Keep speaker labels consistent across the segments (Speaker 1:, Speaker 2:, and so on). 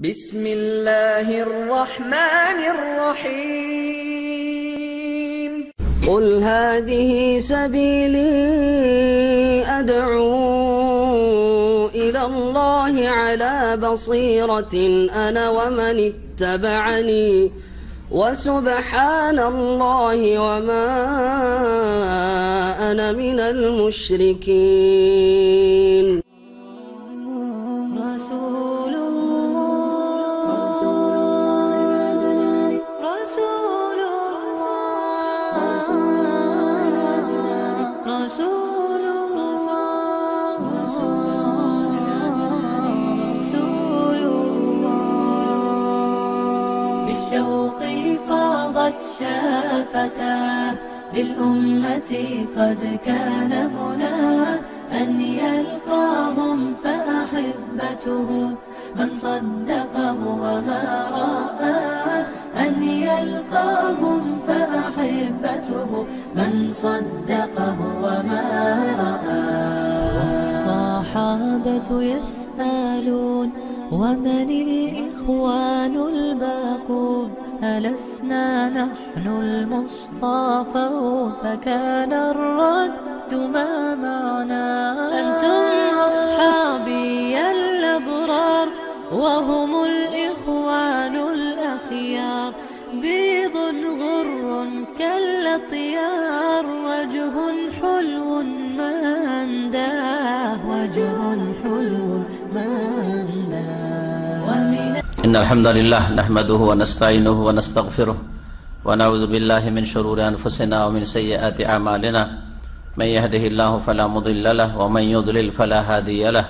Speaker 1: بسم الله الرحمن الرحيم.
Speaker 2: قل هذه سبيلي أدعو إلى الله على بصيرة أنا ومن اتبعني. وسبحان الله وما أنا من المشركين.
Speaker 3: شافتاه للأمة قد كان مناه أن يلقاهم فأحبته من صدقه وما رآه أن يلقاهم فأحبته من صدقه وما رآه والصحابة يسألون ومن الإخوان الباقون؟ ألسنا نحن المصطفون فكان الرد ما معنا أنتم أصحابي الأبرار وهم الإخوان الأخيار. بيض غر كالأطيار وجه حلو ما أنداه وجه حلو ما أنداه
Speaker 4: إن الحمد لله نحمده ونستعينه ونستغفره ونعوذ بالله من شرور أنفسنا ومن سيئات أعمالنا. من يهده الله فلا مضل له ومن يضلل فلا هادي له.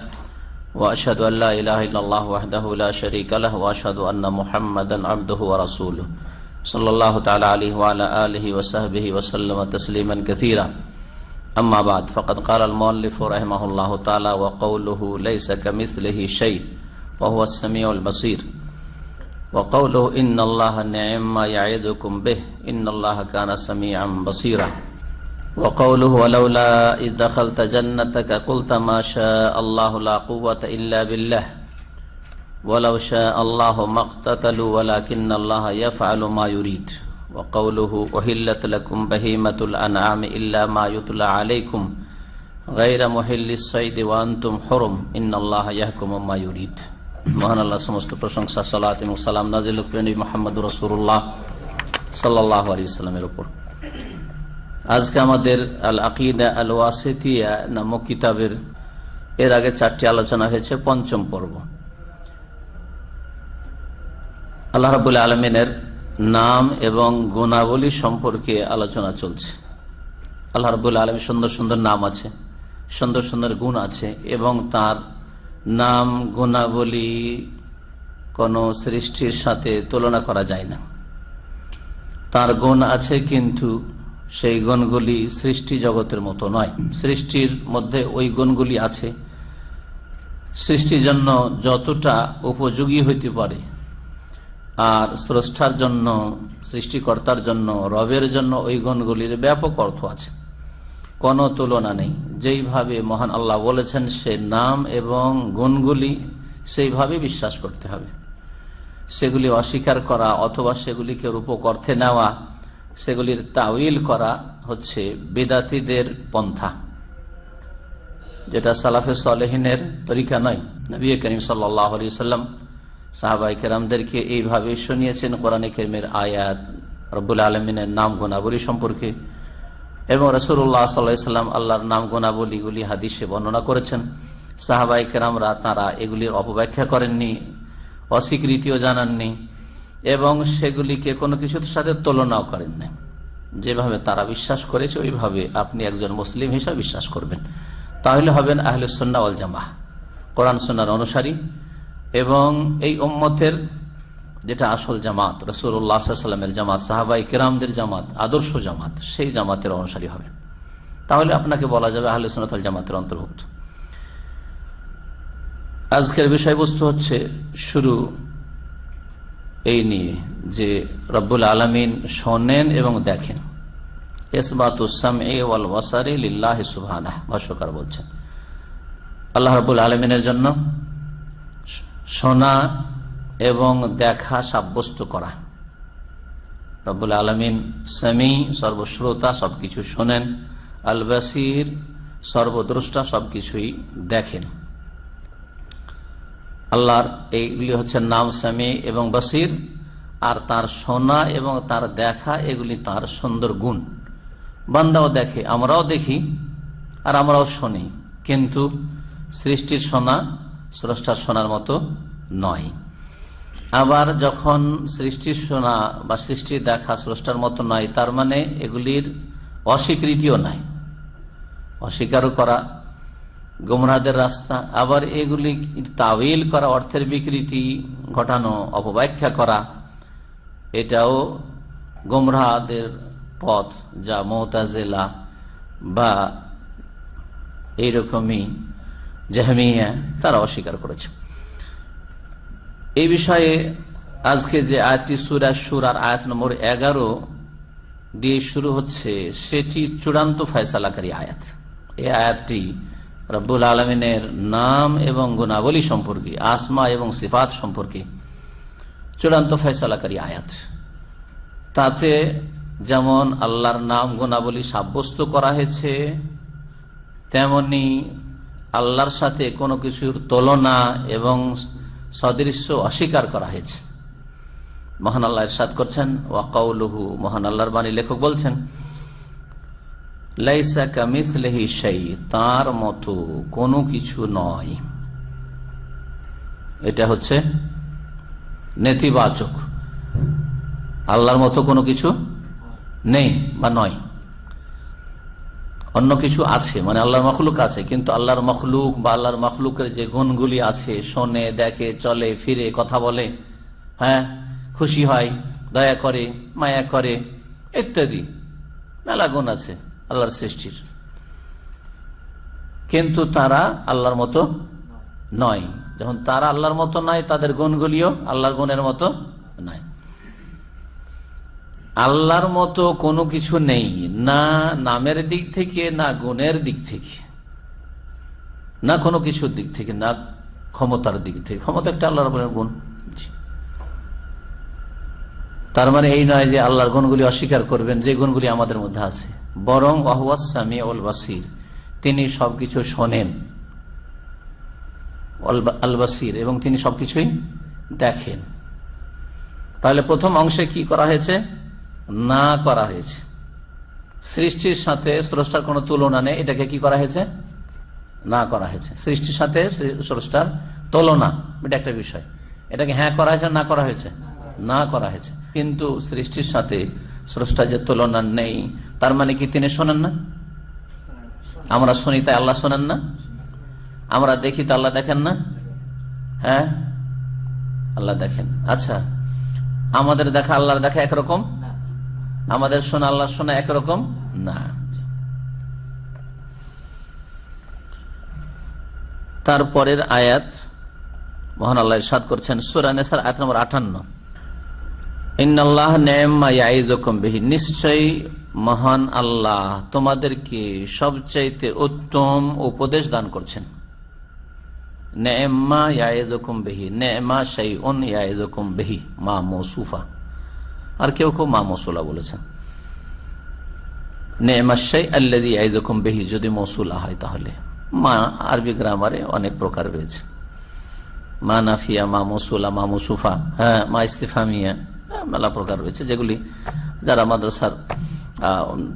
Speaker 4: وأشهد أن لا إله إلا الله وحده لا شريك له وأشهد أن محمدا عبده ورسوله. صلى الله تعالى عليه وعلى آله وصحبه وسلم تسليما كثيرا. أما بعد فقد قال المؤلف رحمه الله تعالى وقوله ليس كمثله شيء وهو السميع البصير. وقوله إن الله نعم ما يعظكم به إن الله كان سميعا بصيرا. وقوله ولولا إذ دخلت جنتك قلت ما شاء الله لا قوة إلا بالله. ولو شاء الله ما اقتتلوا ولكن الله يفعل ما يريد. وقوله أهلت لكم بهيمة الأنعام إلا ما يتلى عليكم غير محل الصيد وأنتم حرم. إن الله يحكم ما يريد. সমস্ত প্রশংসা, সালাত এবং সালাম নাজিল মোহাম্মদ রসুল্লাহ সাল্লাহ আজকে আমাদের আল আকিদা আল ওয়াসিতিয়া নামক কিতাবের, এর আগে চারটি আলোচনা হয়েছে, পঞ্চম পর্ব। আল্লাহ রাবুল আলমিনের নাম এবং গুণাবলী সম্পর্কে আলোচনা চলছে। আল্লাহ রাবুল আলম সুন্দর সুন্দর নাম আছে, সুন্দর সুন্দর গুণ আছে এবং তার নাম গুণাবলী কোনো সৃষ্টির সাথে তুলনা করা যায় না। তার গুণ আছে কিন্তু সেই গুণগুলি সৃষ্টি জগতের মতো নয়। সৃষ্টির মধ্যে ওই গুণগুলি আছে। সৃষ্টির জন্য যতটা উপযোগী হইতে পারে, আর স্রষ্টার জন্য, সৃষ্টিকর্তার জন্য, রবের জন্য ওই গুণগুলির ব্যাপক অর্থ আছে। কোনো তুলনা নেই। যেইভাবে মহান আল্লাহ বলেছেন, সে নাম এবং গুণগুলি সেইভাবে বিশ্বাস করতে হবে। সেগুলি অস্বীকার করা অথবা সেগুলিকে রূপক অর্থে নেওয়া, সেগুলির তাউইল করা হচ্ছে বেদাতিদের পন্থা। যেটা সালাফে সালেহিনের তরিকা নয়। নবী করিম সাল্লাহ আলি সাল্লাম সাহাবাই কেরামদেরকে এইভাবে শুনিয়েছেন, কোরআন কেরমের আয়াত, রব্বুল আলমিনের নাম গুণাবলী সম্পর্কে। এবং রসুল্লাহ সাল্লাম আল্লাহর নাম গুণাবলীগুলি হাদিসে বর্ণনা করেছেন। সাহাবাই কেরামরা তারা এগুলির অপব্যাখ্যা করেননি, অস্বীকৃতিও জানাননি এবং সেগুলিকে কোনো কিছুর সাথে তুলনাও করেন না যেভাবে তারা বিশ্বাস করেছে, ওইভাবে আপনি একজন মুসলিম হিসাবে বিশ্বাস করবেন। তাহলে হবেন আহলে সন্না ওয়াল জামাহ, কোরআন সন্ন্যার অনুসারী এবং এই উম্মতের যেটা আসল জামাত রসুল্লাহামের জামাত সাহাবাই কেরামদের জামাত, আদর্শ জামাত, সেই জামাতের অনুসারী হবেন তাহলে আপনাকে বলা যাবে আহলে সোনাতাল জামাতের অন্তর্ভুক্ত। আজকের বিষয়বস্তু হচ্ছে শুরু এই নিয়ে যে রব্বুল আলমিন শোনেন এবং দেখেন। এ ওয়াল ওয়াসারে ভাষ্যকার বলছেন। আল্লাহ রবুল আলমিনের জন্য শোনা এবং দেখা সাব্যস্ত করা। রব্বুল আলমিন সামি, সর্বশ্রোতা সবকিছু শোনেন আল বাসির সর্বদ্রষ্টা সবকিছুই দেখেন। আল্লাহর এইগুলি হচ্ছে নাম সামি এবং বাসির, আর তার শোনা এবং তার দেখা এগুলি তার সুন্দর গুণ। বান্দাও দেখে, আমরাও দেখি, আর আমরাও শুনি। কিন্তু সৃষ্টির শোনা, স্রষ্টার শোনার মতো নয়। আবার যখন সৃষ্টির শোনা বা সৃষ্টির দেখা স্রষ্টার মতো নয় তার মানে এগুলির অস্বীকৃতিও নাই। অস্বীকারও করা, গোমরাদের রাস্তা, আবার এগুলি তাবিল করা, অর্থের বিকৃতি ঘটানো, অপব্যাখ্যা করা, এটাও গোমরাদের পথ যা মোতাজেলা বা এইরকমই জাহমিয়া তারা অস্বীকার করেছে। এই বিষয়ে আজকে যে আয়াতটি সুরা সুরার আয়াত নম্বর এগারো দিয়ে শুরু হচ্ছে, সেটি চূড়ান্ত ফয়সালাকারী আয়াত। এই আয়াতটি রব্বুল আলমিনের নাম এবং গুণাবলী সম্পর্কে, আসমা এবং সিফাত সম্পর্কে চূড়ান্ত ফয়সালাকারী আয়াত। তাতে যেমন আল্লাহর নাম, গুণাবলী সাব্যস্ত করা হয়েছে, তেমনি আল্লাহর সাথে কোনো কিছুর তুলনা এবং সদৃশ্য অস্বীকার করা হয়েছে। মহান আল্লাহ ইরশাদ করছেন ওয়াকাউলহু মহান আল্লাহর বাণী লেখক বলছেন, লাইসা কামিসলেহি সেই তার মতো কোনো কিছু নয়। এটা হচ্ছে নেতিবাচক। আল্লাহর মতো কোনো কিছু নেই বা নয়। অন্য কিছু আছে মানে আল্লাহর মখলুক আছে, কিন্তু আল্লাহর মখলুক বা আল্লাহর মখলুকের যে গুণগুলি আছে, শোনে, দেখে, চলে, ফিরে, কথা বলে হ্যাঁ খুশি হয়, দয়া করে, মায়া করে, ইত্যাদি। মেলা গুণ আছে আল্লাহর সৃষ্টির। কিন্তু তারা আল্লাহর মতো নয়। যখন তারা আল্লাহর মতো নয়, তাদের গুণগুলিও আল্লাহর গুণের মতো নয়। আল্লাহর মতো কোনো কিছু নেই, না নামের দিক থেকে, না গুণের দিক থেকে। না কোনো কিছুর দিক থেকে, না ক্ষমতার দিক থেকে। ক্ষমতা একটা আল্লাহর গুণ। তার মানে এই নয় যে আল্লাহর গুণগুলি অস্বীকার করবেন, যে গুণগুলি আমাদের মধ্যে আছে। বরং ওল বাসির, তিনি সবকিছু শোনেন। আল বাসির, এবং তিনি সবকিছুই দেখেন। তাহলে প্রথম অংশে কি করা হয়েছে? না করা হয়েছে। সৃষ্টির সাথে স্রষ্টার কোনো তুলনা নেই, এটাকে কি করা হয়েছে? না করা হয়েছে। সৃষ্টির সাথে স্রষ্টার তুলনা, এটা একটা বিষয়। এটাকে হ্যাঁ করা হয়েছে, না করা হয়েছে? না করা হয়েছে। কিন্তু সৃষ্টির সাথে স্রষ্টা যে তুলনা নেই, তার মানে কি তিনি শোনেন না? আমরা শুনি তাই আল্লাহ শোনেন না? আমরা দেখি তা আল্লাহ দেখেন না? হ্যাঁ? আল্লাহ দেখেন। আচ্ছা আমাদের দেখা আল্লাহর দেখা একরকম? আমাদের শোনা আল্লাহ শোনা একরকম? না। তারপরের আয়াত, মহান আল্লাহ সাদ করছেন সুরানেসার আয়াত নম্বর আটান্ন। নিশ্চয়ই মহান আল্লাহ তোমাদেরকে সবচাইতে উত্তম উপদেশ দান করছেন। নেমা ইয়াজকুম বেহি। নেমা সেই উন ইয়াজকুম বেহি। মা মৌসুফা। আর কেউ কেউ মা মসুলা বলেছেন। নেমাশাই আল্লাদি আইদকম বেহি, যদি মসুলা হয় তাহলে। মা আরবি গ্রামারে অনেক প্রকার রয়েছে। মা নাফিয়া, মা মসুলা, মা মুসুফা হ্যাঁ মা ইস্তিফামিয়া মেলা প্রকার রয়েছে। যেগুলি যারা মাদ্রাসার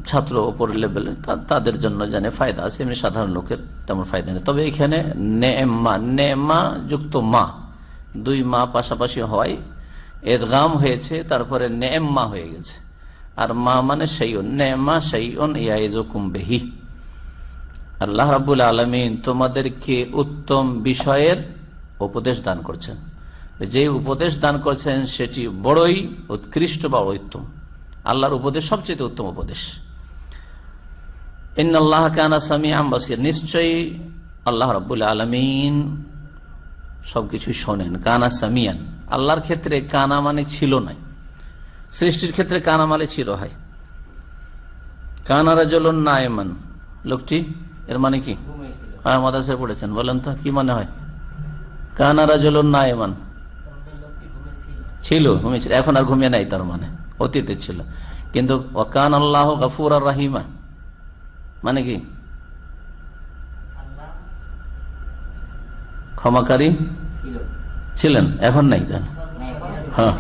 Speaker 4: ছাত্র ওপর লেভেলে তাদের জন্য জানে ফায়দা আছে, এমনি সাধারণ লোকের তেমন ফায়দা নেই। তবে এখানে নেমা নেমা যুক্ত মা, দুই মা পাশাপাশি হওয়ায় এদগাম হয়েছে, তারপরে নেম্মা হয়ে গেছে। আর মা মানে সেইন নেমা সেইন ইয়াইজুকুম বেহি। আল্লাহ রাবুল আলমিন তোমাদেরকে উত্তম বিষয়ের উপদেশ দান করছেন। যে উপদেশ দান করছেন, সেটি বড়ই উৎকৃষ্ট বা উত্তম আল্লাহর উপদেশ সবচেয়ে উত্তম উপদেশ। ইন আল্লাহ কানা নিশ্চয়ই আল্লাহ রাবুল আলমিন সবকিছু শোনেন। কানা সামিয়ান আল্লাহর ক্ষেত্রে কানা মানে ছিল নাই। সৃষ্টির ক্ষেত্রে কানা মানে ছিল হয় কানারা না নায়মান লোকটি, এর মানে কি? হ্যাঁ মাদাসে পড়েছেন। বলেন তো, কি মনে হয়? কানারা জল নায়মান ছিল, ঘুমিয়েছিল। এখন আর ঘুমিয়ে নাই, তার মানে। অতীতে ছিল। কিন্তু কান আল্লাহ গফুর আর রাহিমা। মানে কি? ক্ষমাকারী। ছিলেন? এখন নাই তার। হ্যাঁ।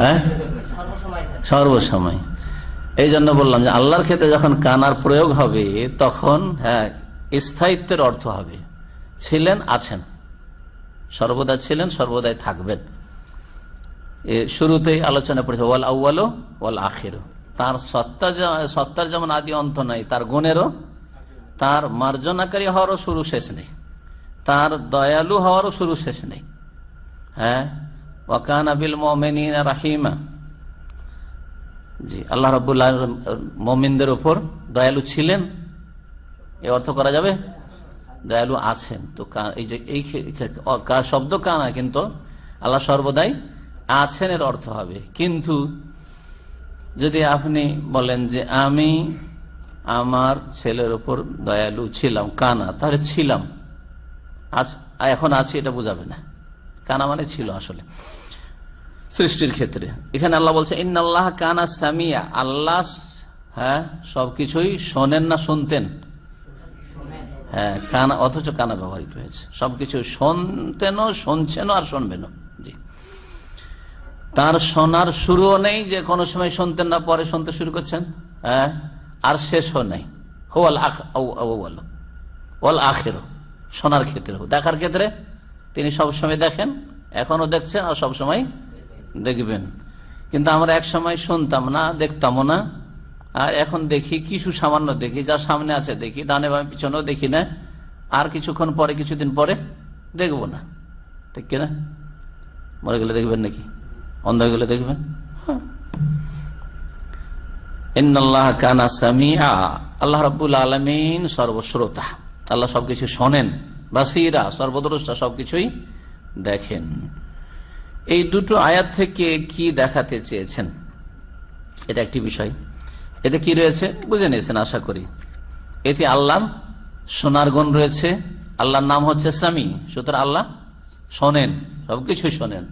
Speaker 4: হ্যাঁ? সর্বসময়। এই জন্য বললাম যে আল্লাহর ক্ষেত্রে যখন কানার প্রয়োগ হবে, তখন হ্যাঁ স্থায়িত্বের অর্থ হবে। ছিলেন, আছেন। সর্বদা ছিলেন, সর্বদাই থাকবেন। শুরুতেই আলোচনা পড়েছে, ওয়াল আউ্বালো ওয়াল আখেরও তার সত্তা সত্তার যেমন আদি অন্ত নাই, তার গুণেরও, তার মার্জনাকারী হওয়ারও শুরু শেষ নেই। তার দয়ালু হওয়ারও শুরু শেষ নেই। হ্যাঁ? ওয়াকান আবিল মোমেনিন রাহিমা। জি, আল্লাহ রবুল্লাহ মমিনদের উপর দয়ালু ছিলেন। এ অর্থ করা যাবে? দয়ালু আছেন। তো এই যে এই শব্দ কানা কিন্তু আল্লাহ সর্বদাই আছেন এর অর্থ হবে। কিন্তু যদি আপনি বলেন যে আমি আমার ছেলের উপর দয়ালু ছিলাম, কানা, তাহলে ছিলাম। আজ এখন আছি এটা বোঝাবে না। কানা মানে ছিল আসলে। সৃষ্টির ক্ষেত্রে। এখানে আল্লাহ বলছে, ইন্নাল্লাহ কানা সামিয়া। আল্লাহ হ্যাঁ সবকিছুই শোনেন না শুনতেন? হ্যাঁ কানা অথচ কানা ব্যবহৃত হয়েছে। সবকিছু শুনতেনও, শুনছেনও আর শুনবেনও। জি। তার শোনার শুরুও নেই যে কোনো সময় শুনতেন না, পরে শুনতে শুরু করছেন। হ্যাঁ আর শেষও নেই। হোয়াল আখ ওয়াল আখেরও শোনার ক্ষেত্রে। দেখার ক্ষেত্রে তিনি সবসময় দেখেন এখনও দেখছেন আর সবসময় দেখবেন। কিন্তু আমরা এক সময় শুনতাম না, দেখতামও না। আর এখন দেখি, কিছু সামান্য দেখি, যা সামনে আছে দেখি, ডানে বামে পিছনেও দেখি না। আর কিছুক্ষণ পরে, কিছুদিন পরে দেখব না। ঠিক কিনা? মরে গেলে দেখবেন নাকি? অন্ধ গেলে দেখবেন? হ্যাঁ। আল্লাহ রাব্বুল আলামিন সর্বশ্রোতা। আল্লাহ সবকিছু শোনেন। বাসিরা সর্বদ্রষ্টা সবকিছুই দেখেন। এই দুটো আয়াত থেকে কি দেখাতে চেয়েছেন? এটা একটি বিষয়। এতে কি রয়েছে? বুঝে নিয়েছেন, আশা করি। এতে আল্লাহ সোনার গুণ রয়েছে। আল্লাহর নাম হচ্ছে সামি। সুতরাং আল্লাহ শোনেন সবকিছু শোনেন।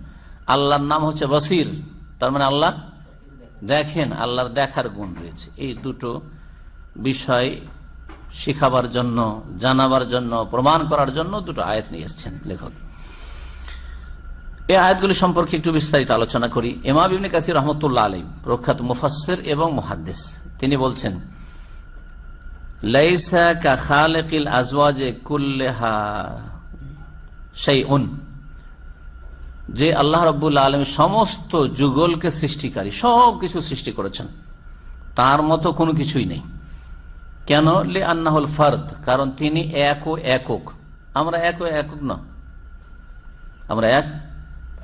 Speaker 4: আল্লাহর নাম হচ্ছে বসির। তার মানে আল্লাহ দেখেন, আল্লাহর দেখার গুণ রয়েছে। এই দুটো বিষয় শিখাবার জন্য, জানাবার জন্য, প্রমাণ করার জন্য দুটো আয়াত নিয়ে এসছেন লেখক। এই আয়াতগুলি সম্পর্কে একটু বিস্তারিত আলোচনা করি। এমা বিবনে কাসির রহমতুল্লাহ আলী প্রখ্যাত মুফাসের এবং মুহাদ্দিস। তিনি বলছেন কা শাইউন। যে আল্লাহ রব্বুল আলম সমস্ত যুগলকে সৃষ্টিকারী সব কিছু সৃষ্টি করেছেন। তার মতো কোনো কিছুই নেই। কেন? লে আন্নাহুল ফার্দ, কারণ তিনি এক ও একক। আমরা এক ও একক না। আমরা এক?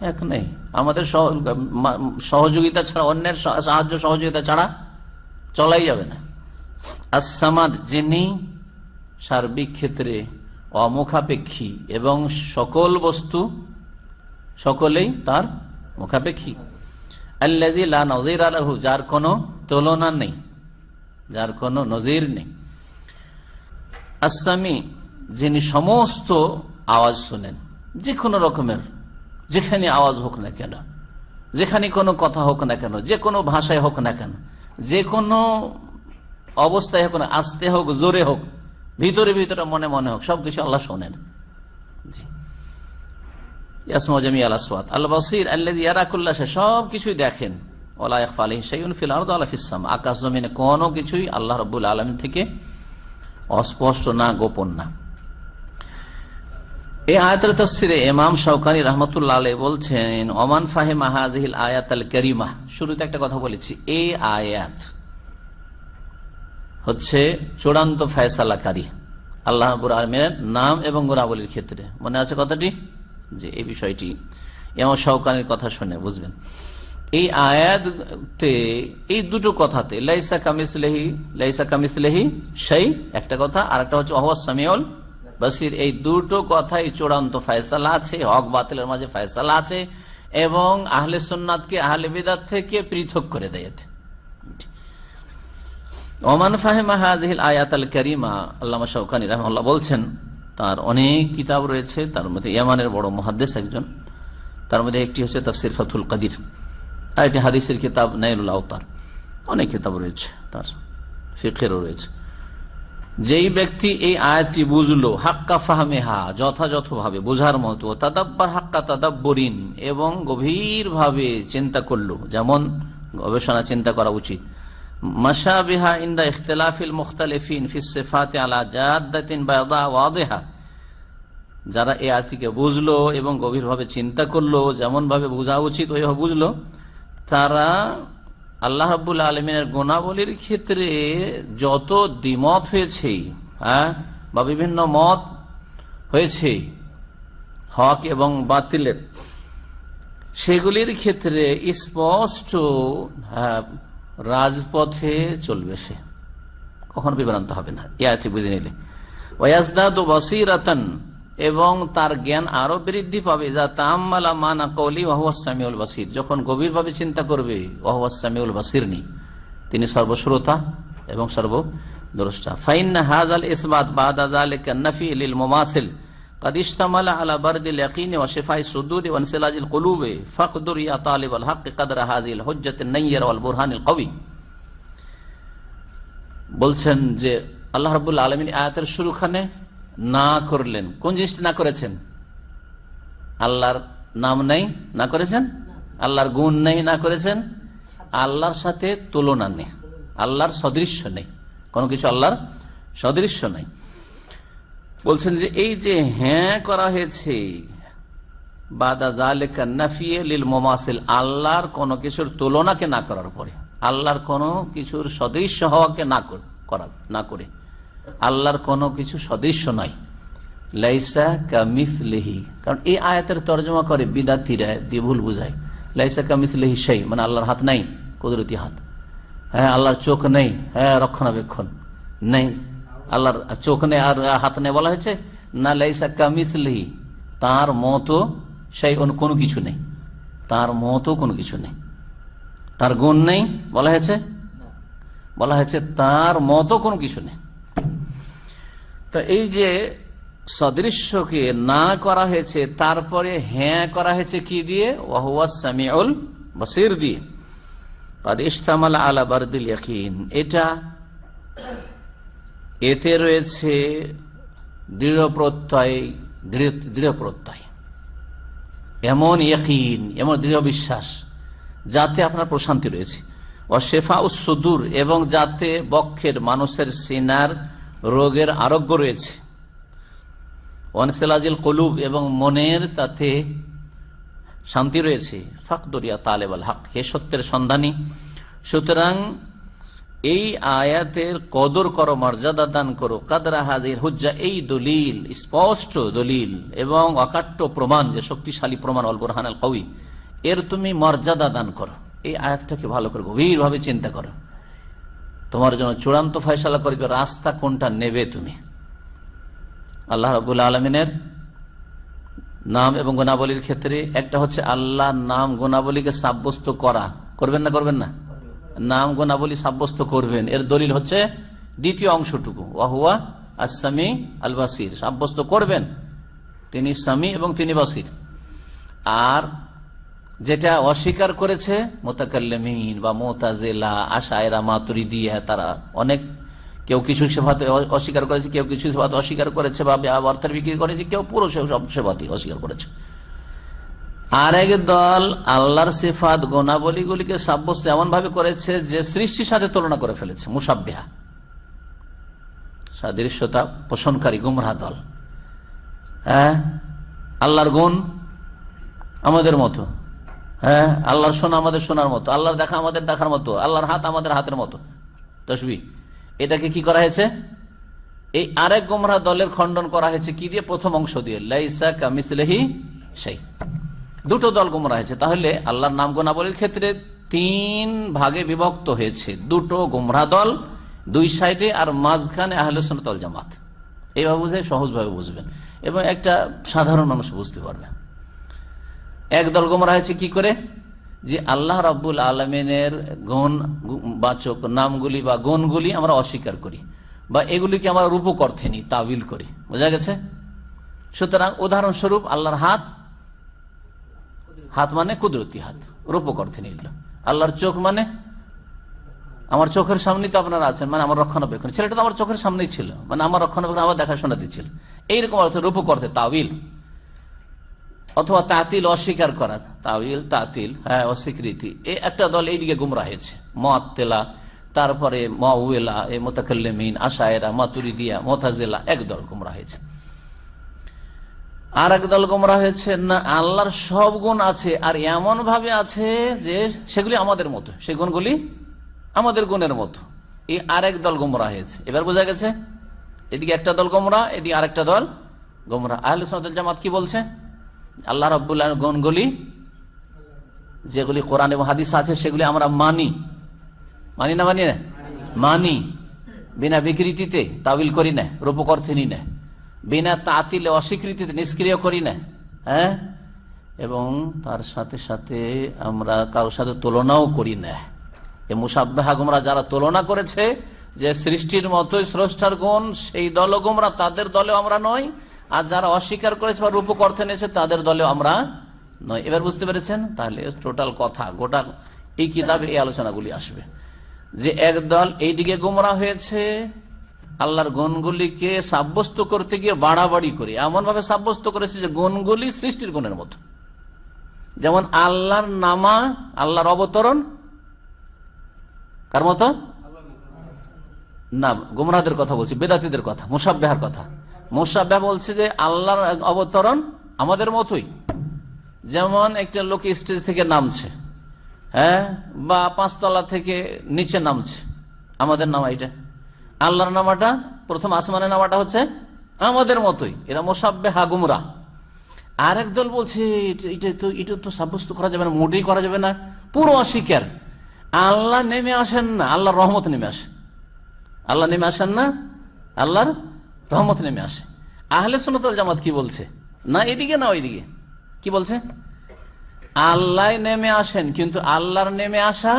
Speaker 4: এক নেই। আমাদের সহযোগিতা ছাড়া, অন্যের সাহায্য সহযোগিতা ছাড়া চলাই যাবে না। আসামাদ যিনি সার্বিক ক্ষেত্রে অমুখাপেক্ষী এবং সকল বস্তু সকলেই তার মুখাপেক্ষী। আল্লাজি লা নজির আলাহু যার কোনো তুলনা নেই। যার কোনো নজির নেই। আসামি যিনি সমস্ত আওয়াজ শোনেন যে কোনো রকমের, যেখানে আওয়াজ হোক না কেন, যেখানে কোনো কথা হোক না কেন, যে কোনো ভাষায় হোক না কেন, যে কোনো অবস্থায় হোক না, আস্তে হোক, জোরে হোক, ভিতরে ভিতরে মনে মনে হোক, সবকিছু আল্লাহ শোনেন। জি। ইয়াসমা জামি আল আসওয়াত আল বাসির আল্লাযী ইয়ারাকুল্লাহ সব কিছুই দেখেন। ওলা ইয়াখফা আলাইহি শাইউন ফিল আকাশ জমিনে কোনো কিছুই আল্লাহ রাব্বুল আলামিন থেকে অস্পষ্ট না, গোপন না। এই আয়াতের তফসিরে ইমাম শওকানী রহমতুল্লাহ আলাইহি বলছেন, ওমান ফাহিমা হাযিহিল আয়াত আল কারীমা। শুরুতে একটা কথা বলেছি এই আয়াত হচ্ছে চূড়ান্ত ফয়সালাকারী, আল্লাহ রাব্বুল নাম এবং গুণাবলীর ক্ষেত্রে। মনে আছে কথাটি? যে এই বিষয়টি। এমন সহকারীর কথা শুনে, বুঝবেন। এই আয়াতে এই দুটো কথাতে, লাইসা কামিসলেহি লাইসা কামিসলেহি সেই একটা কথা আর একটা হচ্ছে অহওয়াজ সামিউল বাসির এই দুটো কথাই চূড়ান্ত ফয়সালা আছে, হক বাতিলের মাঝে ফয়সালা আছে, এবং আহলে সুন্নাতকে, আহলে বিদাত থেকে পৃথক করে দেয়। ওমান ফাহেমা হাজিল আয়াত আল করিমা, আল্লামা শৌকানি রহমাল্লাহ বলছেন, তার অনেক কিতাব রয়েছে, তার মধ্যে ইয়ামানের বড় মহাদ্দেশ একজন, তার মধ্যে একটি হচ্ছে তফসির ফতুল কাদির আর হাদিসের কিতাব নাইনুল আওতার। অনেক কিতাব রয়েছে তার ফিকেরও রয়েছে। যেই ব্যক্তি এই আয়াতটি বুঝলো, হাক্কা ফাহমেহা, যথাযথভাবে, বোঝার মতো, তাদাব্বার হাক্কা তাদাব্বরিন, এবং গভীরভাবে চিন্তা করল, যেমন গবেষণা চিন্তা করা উচিত। মাসাবিহা ইন্দা ইখতলাফিল মুখতালিফিন ফিসেফাতে আলা জাদ্দাতিন বায়দা ওয়াদেহা। যারা এই আয়াতটিকে বুঝলো এবং গভীরভাবে চিন্তা করল যেমন ভাবে বোঝা উচিত, ওইভাবে বুঝলো। তারা আল্লাহ রাবুল আলমিনের গুণাবলীর ক্ষেত্রে যত দ্বিমত হয়েছে হ্যাঁ বা বিভিন্ন মত হয়েছে হক এবং বাতিলের সেগুলির ক্ষেত্রে স্পষ্ট হ্যাঁ, রাজপথে চলবে সে। কখনো বিভ্রান্ত হবে না। ইয়াটি বুঝে নিলে। ওয়াজদাদ বসিরাতান এবং তার জ্ঞান আরো বৃদ্ধি পাবে যা তাম্মালা মানা কৌলি ওয়াহুয়াসামিউল বাসির যখন গভীরভাবে চিন্তা করবে ওয়াহুয়াসামিউল বাসির নি তিনি সর্বশ্রোতা এবং সর্বদ্রষ্টা ফাইন হাজ আল ইসবাত বাদ নফি লিল মুমাসিল قد اشتمل على برد اليقين وشفاء الصدور وانسلاج القلوب فاقدر يا طالب الحق قدر هذه الحجة النير والبرهان القوي বলছেন যে আল্লাহ রাবুল আলমিন আয়াতের শুরুখানে না করলেন। কোন জিনিসটা না করেছেন? আল্লাহর নাম নেই, না করেছেন? আল্লাহর গুণ নেই, না করেছেন? আল্লাহর সাথে তুলনা নেই। আল্লাহর সদৃশ্য নেই। কোনো কিছু আল্লাহর সদৃশ্য নেই। বলছেন যে, এই যে হ্যাঁ করা হয়েছে আল্লাহর কোনো কিছুর তুলনাকে না করার পরে আল্লাহর কোনো কিছুর সদৃশ্য হওয়াকে না করা না করে। আল্লাহর কোনো কিছু সদৃশ্য নয়। লাইসা কামিস লেহি কারণ এই আয়াতের তর্জমা করে বিদাতিরা দিয়ে ভুল বুঝায়। লাইসা কামিস লেহি সেই মানে আল্লাহর হাত নাই, কুদরতি হাত। হ্যাঁ আল্লাহর চোখ নেই হ্যাঁ রক্ষণাবেক্ষণ নেই। আল্লাহর চোখ নেই আর হাত নেই বলা হয়েছে, না লাইসা কামিস লেহি তার মতো সেই কোনো কিছু নেই। তার মতো কোনো কিছু নেই। তার গুণ নেই, বলা হয়েছে? বলা হয়েছে তার মতো কোনো কিছু নেই। তো এই যে সদৃশ্যকে না করা হয়েছে, তারপরে হ্যাঁ করা হয়েছে কি দিয়ে? ওয়াহুয়াসামিউল বসির দিয়ে। ইস্তামাল আলা বারদুল ইয়াকিন। এটা এতে রয়েছে দৃঢ় প্রত্যয় দৃঢ় প্রত্যয়। এমন ইয়াকিন, এমন দৃঢ় বিশ্বাস, যাতে আপনার প্রশান্তি রয়েছে। অশেফা উসুদুর এবং যাতে বক্ষের মানুষের সিনার রোগের আরোগ্য রয়েছে। ওয়ানসেলাজিল কলুব এবং মনের তাতে শান্তি রয়েছে। ফাকদরিয়া তালেবাল হক, হে সত্যের সন্ধানী। সুতরাং এই আয়াতের কদর করো, মর্যাদা দান করো। কাদরা হাজির হুজ্জা, এই দলিল, স্পষ্ট দলিল এবং অকাট্য প্রমাণ, যে শক্তিশালী প্রমাণ অলবরহান আল কবি এর তুমি মর্যাদা দান করো। এই আয়াতটাকে ভালো করে গভীরভাবে চিন্তা করো। তোমার জন্য চূড়ান্ত ফয়সালা করবে রাস্তা কোনটা নেবে তুমি? আল্লাহ রবুল আলমিনের নাম এবং গুণাবলীর ক্ষেত্রে একটা হচ্ছে আল্লাহ নাম গুণাবলীকে সাব্যস্ত করা। করবেন না করবেন না? নাম গুণাবলী সাব্যস্ত করবেন। এর দলিল হচ্ছে দ্বিতীয় অংশটুকু। ওয়াহুয়া আসামি আল বাসির সাব্যস্ত করবেন। তিনি স্বামী এবং তিনি বাসির। আর যেটা অস্বীকার করেছে মোতাকাল্লামিন বা মোতাজেলা, আশায়রা মাতুরি দিয়ে তারা অনেক কেউ কিছু সেবাতে অস্বীকার করেছে, কেউ কিছু সেবাতে অস্বীকার করেছে বা অর্থের বিক্রি করেছে, কেউ পুরো সব সেবাতে অস্বীকার করেছে। আর এক দল আল্লাহর সিফাত গোনাবলীগুলিকে সাব্যস্ত এমন ভাবে করেছে যে সৃষ্টির সাথে তুলনা করে ফেলেছে, মুসাব্বিহা। সাদৃশ্যতা পোষণকারী গুমরা দল। হ্যাঁ? আল্লাহর গুণ আমাদের মতো। হ্যাঁ? আল্লাহর শোনা আমাদের শোনার মতো। আল্লাহর দেখা আমাদের দেখার মতো। আল্লাহর হাত আমাদের হাতের মতো। তসবি। এটাকে কি করা হয়েছে? এই আরেক গোমরা দলের খণ্ডন করা হয়েছে। কি দিয়ে? প্রথম অংশ দিয়ে। লাইসা কামিসলেহি সেই দুটো দল গোমরা হয়েছে। তাহলে আল্লাহর নাম গোনাবলীর ক্ষেত্রে তিন ভাগে বিভক্ত হয়েছে। দুটো গোমরা দল, দুই সাইডে আর মাঝখানে আহলসনতল জামাত। এইভাবে বুঝে সহজভাবে বুঝবেন। এবং একটা সাধারণ মানুষ বুঝতে পারবে। একদল গোমরা হয়েছে কি করে? যে আল্লাহ রাব্বুল আলমিনের গুণ বাচক নামগুলি বা গুণগুলি আমরা অস্বীকার করি বা এগুলিকে আমরা রূপক অর্থে নিই তাবিল করি। বোঝা গেছে? সুতরাং উদাহরণস্বরূপ আল্লাহর হাত হাত মানে কুদরতি হাত রূপক অর্থে নিল আল্লাহর চোখ মানে আমার চোখের সামনেই তো আপনারা আছেন মানে আমার রক্ষণাবেক্ষণ। ছেলেটা তো আমার চোখের সামনেই ছিল মানে আমার রক্ষণাবেক্ষণ, আমার দেখাশোনা দিচ্ছিল এইরকম অর্থে রূপক অর্থে তাবিল। অথবা তাতিল অস্বীকার করা। তাবিল, তাতিল হ্যাঁ অস্বীকৃতি। এই একটা দল এইদিকে গুমরা হয়েছে। মতেলা তারপরে মউলা এ মোতাকাল্লিমিন, আশায়রা, মাতুরিদিয়া, মোতাজেলা, এক দল গুমরা হয়েছে। আর এক দল গোমরা হয়েছে, না, আল্লাহর সব গুণ আছে, আর এমন ভাবে আছে যে সেগুলি আমাদের মতো। সেই গুণগুলি আমাদের গুণের মতো। এই আরেক দল গোমরা হয়েছে। এবার বোঝা গেছে, এদিকে একটা দল গোমরা, এদিকে আরেকটা দল গোমরা। আহলে সনাতন জামাত কি বলছে? আল্লাহ রব্বুল্লাহ গুণগুলি, যেগুলি কোরআন এবং হাদিস আছে, সেগুলি আমরা মানি। মানি না মানি না? মানি। বিনা বিকৃতিতে তাবিল করি না রূপক অর্থে নি না। বিনা তাতিলে অস্বীকৃতিতে নিষ্ক্রিয় করি না হ্যাঁ? এবং তার সাথে সাথে আমরা কারোর সাথে তুলনাও করি না। এ মুসাব্বাহা গুমরা যারা তুলনা করেছে, যে সৃষ্টির মতোই স্রষ্টার গুণ, সেই দল গুমরা তাদের দলেও আমরা নই আর যারা অস্বীকার করেছে বা রূপক অর্থ নিয়েছে তাদের দলেও আমরা নয়। এবার বুঝতে পেরেছেন? তাহলে টোটাল কথা, গোটা এই কিতাবে এই আলোচনাগুলি আসবে। যে একদল এইদিকে গুমরা হয়েছে, আল্লাহর গুণগুলিকে সাব্যস্ত করতে গিয়ে বাড়াবাড়ি করে। এমন ভাবে সাব্যস্ত করেছে যে গুণগুলি সৃষ্টির গুণের মতো। যেমন আল্লাহর নামা, আল্লাহর অবতরণ। কার মতো? না, গুমরাদের কথা বলছি, বেদাতিদের কথা, মুসাব্বাহার কথা। মুসাব্বাহ বলছে যে আল্লাহর অবতরণ আমাদের মতোই। যেমন একটা লোক স্টেজ থেকে নামছে হ্যাঁ বা পাঁচতলা থেকে নিচে নামছে। আমাদের নামা এটা। আল্লাহর নামাটা, প্রথম আসমানের নামাটা হচ্ছে আমাদের মতোই। এরা মোসাব্বে হাগুমরা আর এক দল বলছে এটা তো এটা তো সাব্যস্ত করা যাবে না, মোটেই করা যাবে না। পুরো অস্বীকার। আল্লাহ নেমে আসেন না, আল্লাহর রহমত নেমে আসে। আল্লাহ নেমে আসেন না, আল্লাহর রহমত নেমে আসে। আহলে সুনতল জামাত কি বলছে? না এদিকে, না ওইদিকে। কি বলছে? আল্লাহ নেমে আসেন, কিন্তু আল্লাহর নেমে আসা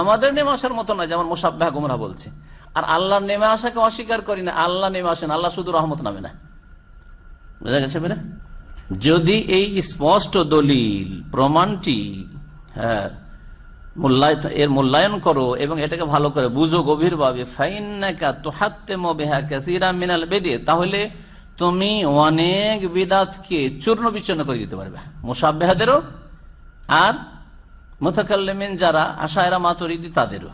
Speaker 4: আমাদের নেমে আসার মতো না যেমন মোসাব্বাহ গুমরা বলছে। আর আল্লাহর নেমে আসাকে অস্বীকার করি না, আল্লাহ নেমে আসেন, আল্লাহ শুধু রহমত নামে না। বুঝা গেছে যদি এই স্পষ্ট দলিল, প্রমাণটি হ্যাঁ এর মূল্যায়ন করো এবং এটাকে ভালো করে বুঝো গভীরভাবে। কাসিরা মিনাল বেদে তাহলে তুমি অনেক বিদাতকে চূর্ণ বিচ্ছন্ন করে দিতে পারবে। মুসাব্বেহাদেরও আর মোতাকাল্লিমিন যারা আশায়রা মাতরিদি তাদেরও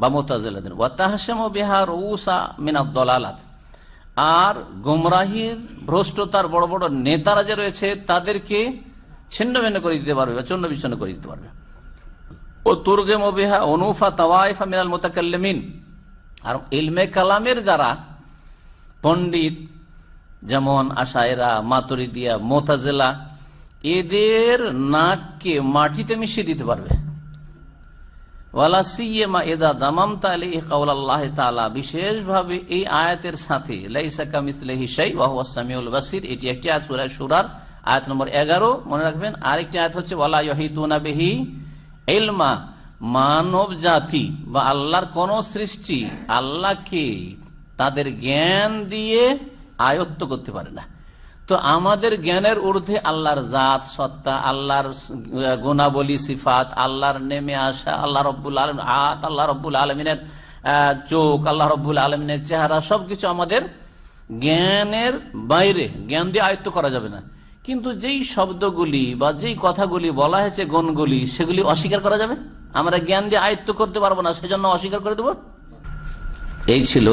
Speaker 4: বা মোতাজেলাদের ওয়াতাহাসেম বিহার উসা মিনাদ দলালাত। আর গুমরাহির ভ্রষ্টতার বড় বড় নেতারা যে রয়েছে তাদেরকে ছিন্ন ভিন্ন করে দিতে পারবে বা চূর্ণ বিচ্ছন্ন করে দিতে পারবে। ও তুর্গে মবিহা অনুফা তাওয়াইফা মিনাল মোতাকাল্লিমিন। আর ইলমে কালামের যারা পণ্ডিত, যেমন আশায়রা, মাতরিদিয়া, মোতাজেলা, এদের নাককে মাটিতে মিশিয়ে দিতে পারবে। বিশেষভাবে এই আয়াতের সাথে এটি একটি আয়াত, সূরা সূরার আয়াত নম্বর এগারো। মনে রাখবেন, আরেকটি আয়াত হচ্ছে, ওয়ালা ইহিতুনা বিহি ইলমা, মানব জাতি বা আল্লাহর কোন সৃষ্টি আল্লাহকে তাদের জ্ঞান দিয়ে আয়ত্ত করতে পারে না। তো আমাদের জ্ঞানের ঊর্ধ্বে আল্লাহর জাত, সত্তা, আল্লাহর গুণাবলী, সিফাত, আল্লাহর নেমে আসা, আল্লাহ রব্বুল আলম হাত, আল্লাহ রব্বুল আলমিনের চোখ, আল্লাহ রব্বুল আলমিনের চেহারা, সবকিছু আমাদের জ্ঞানের বাইরে, জ্ঞান দিয়ে আয়ত্ত করা যাবে না। কিন্তু যেই শব্দগুলি বা যেই কথাগুলি বলা হয়েছে গুণগুলি, সেগুলি অস্বীকার করা যাবে? আমরা জ্ঞান দিয়ে আয়ত্ত করতে পারব না, সেজন্য অস্বীকার করে দেব? এই ছিল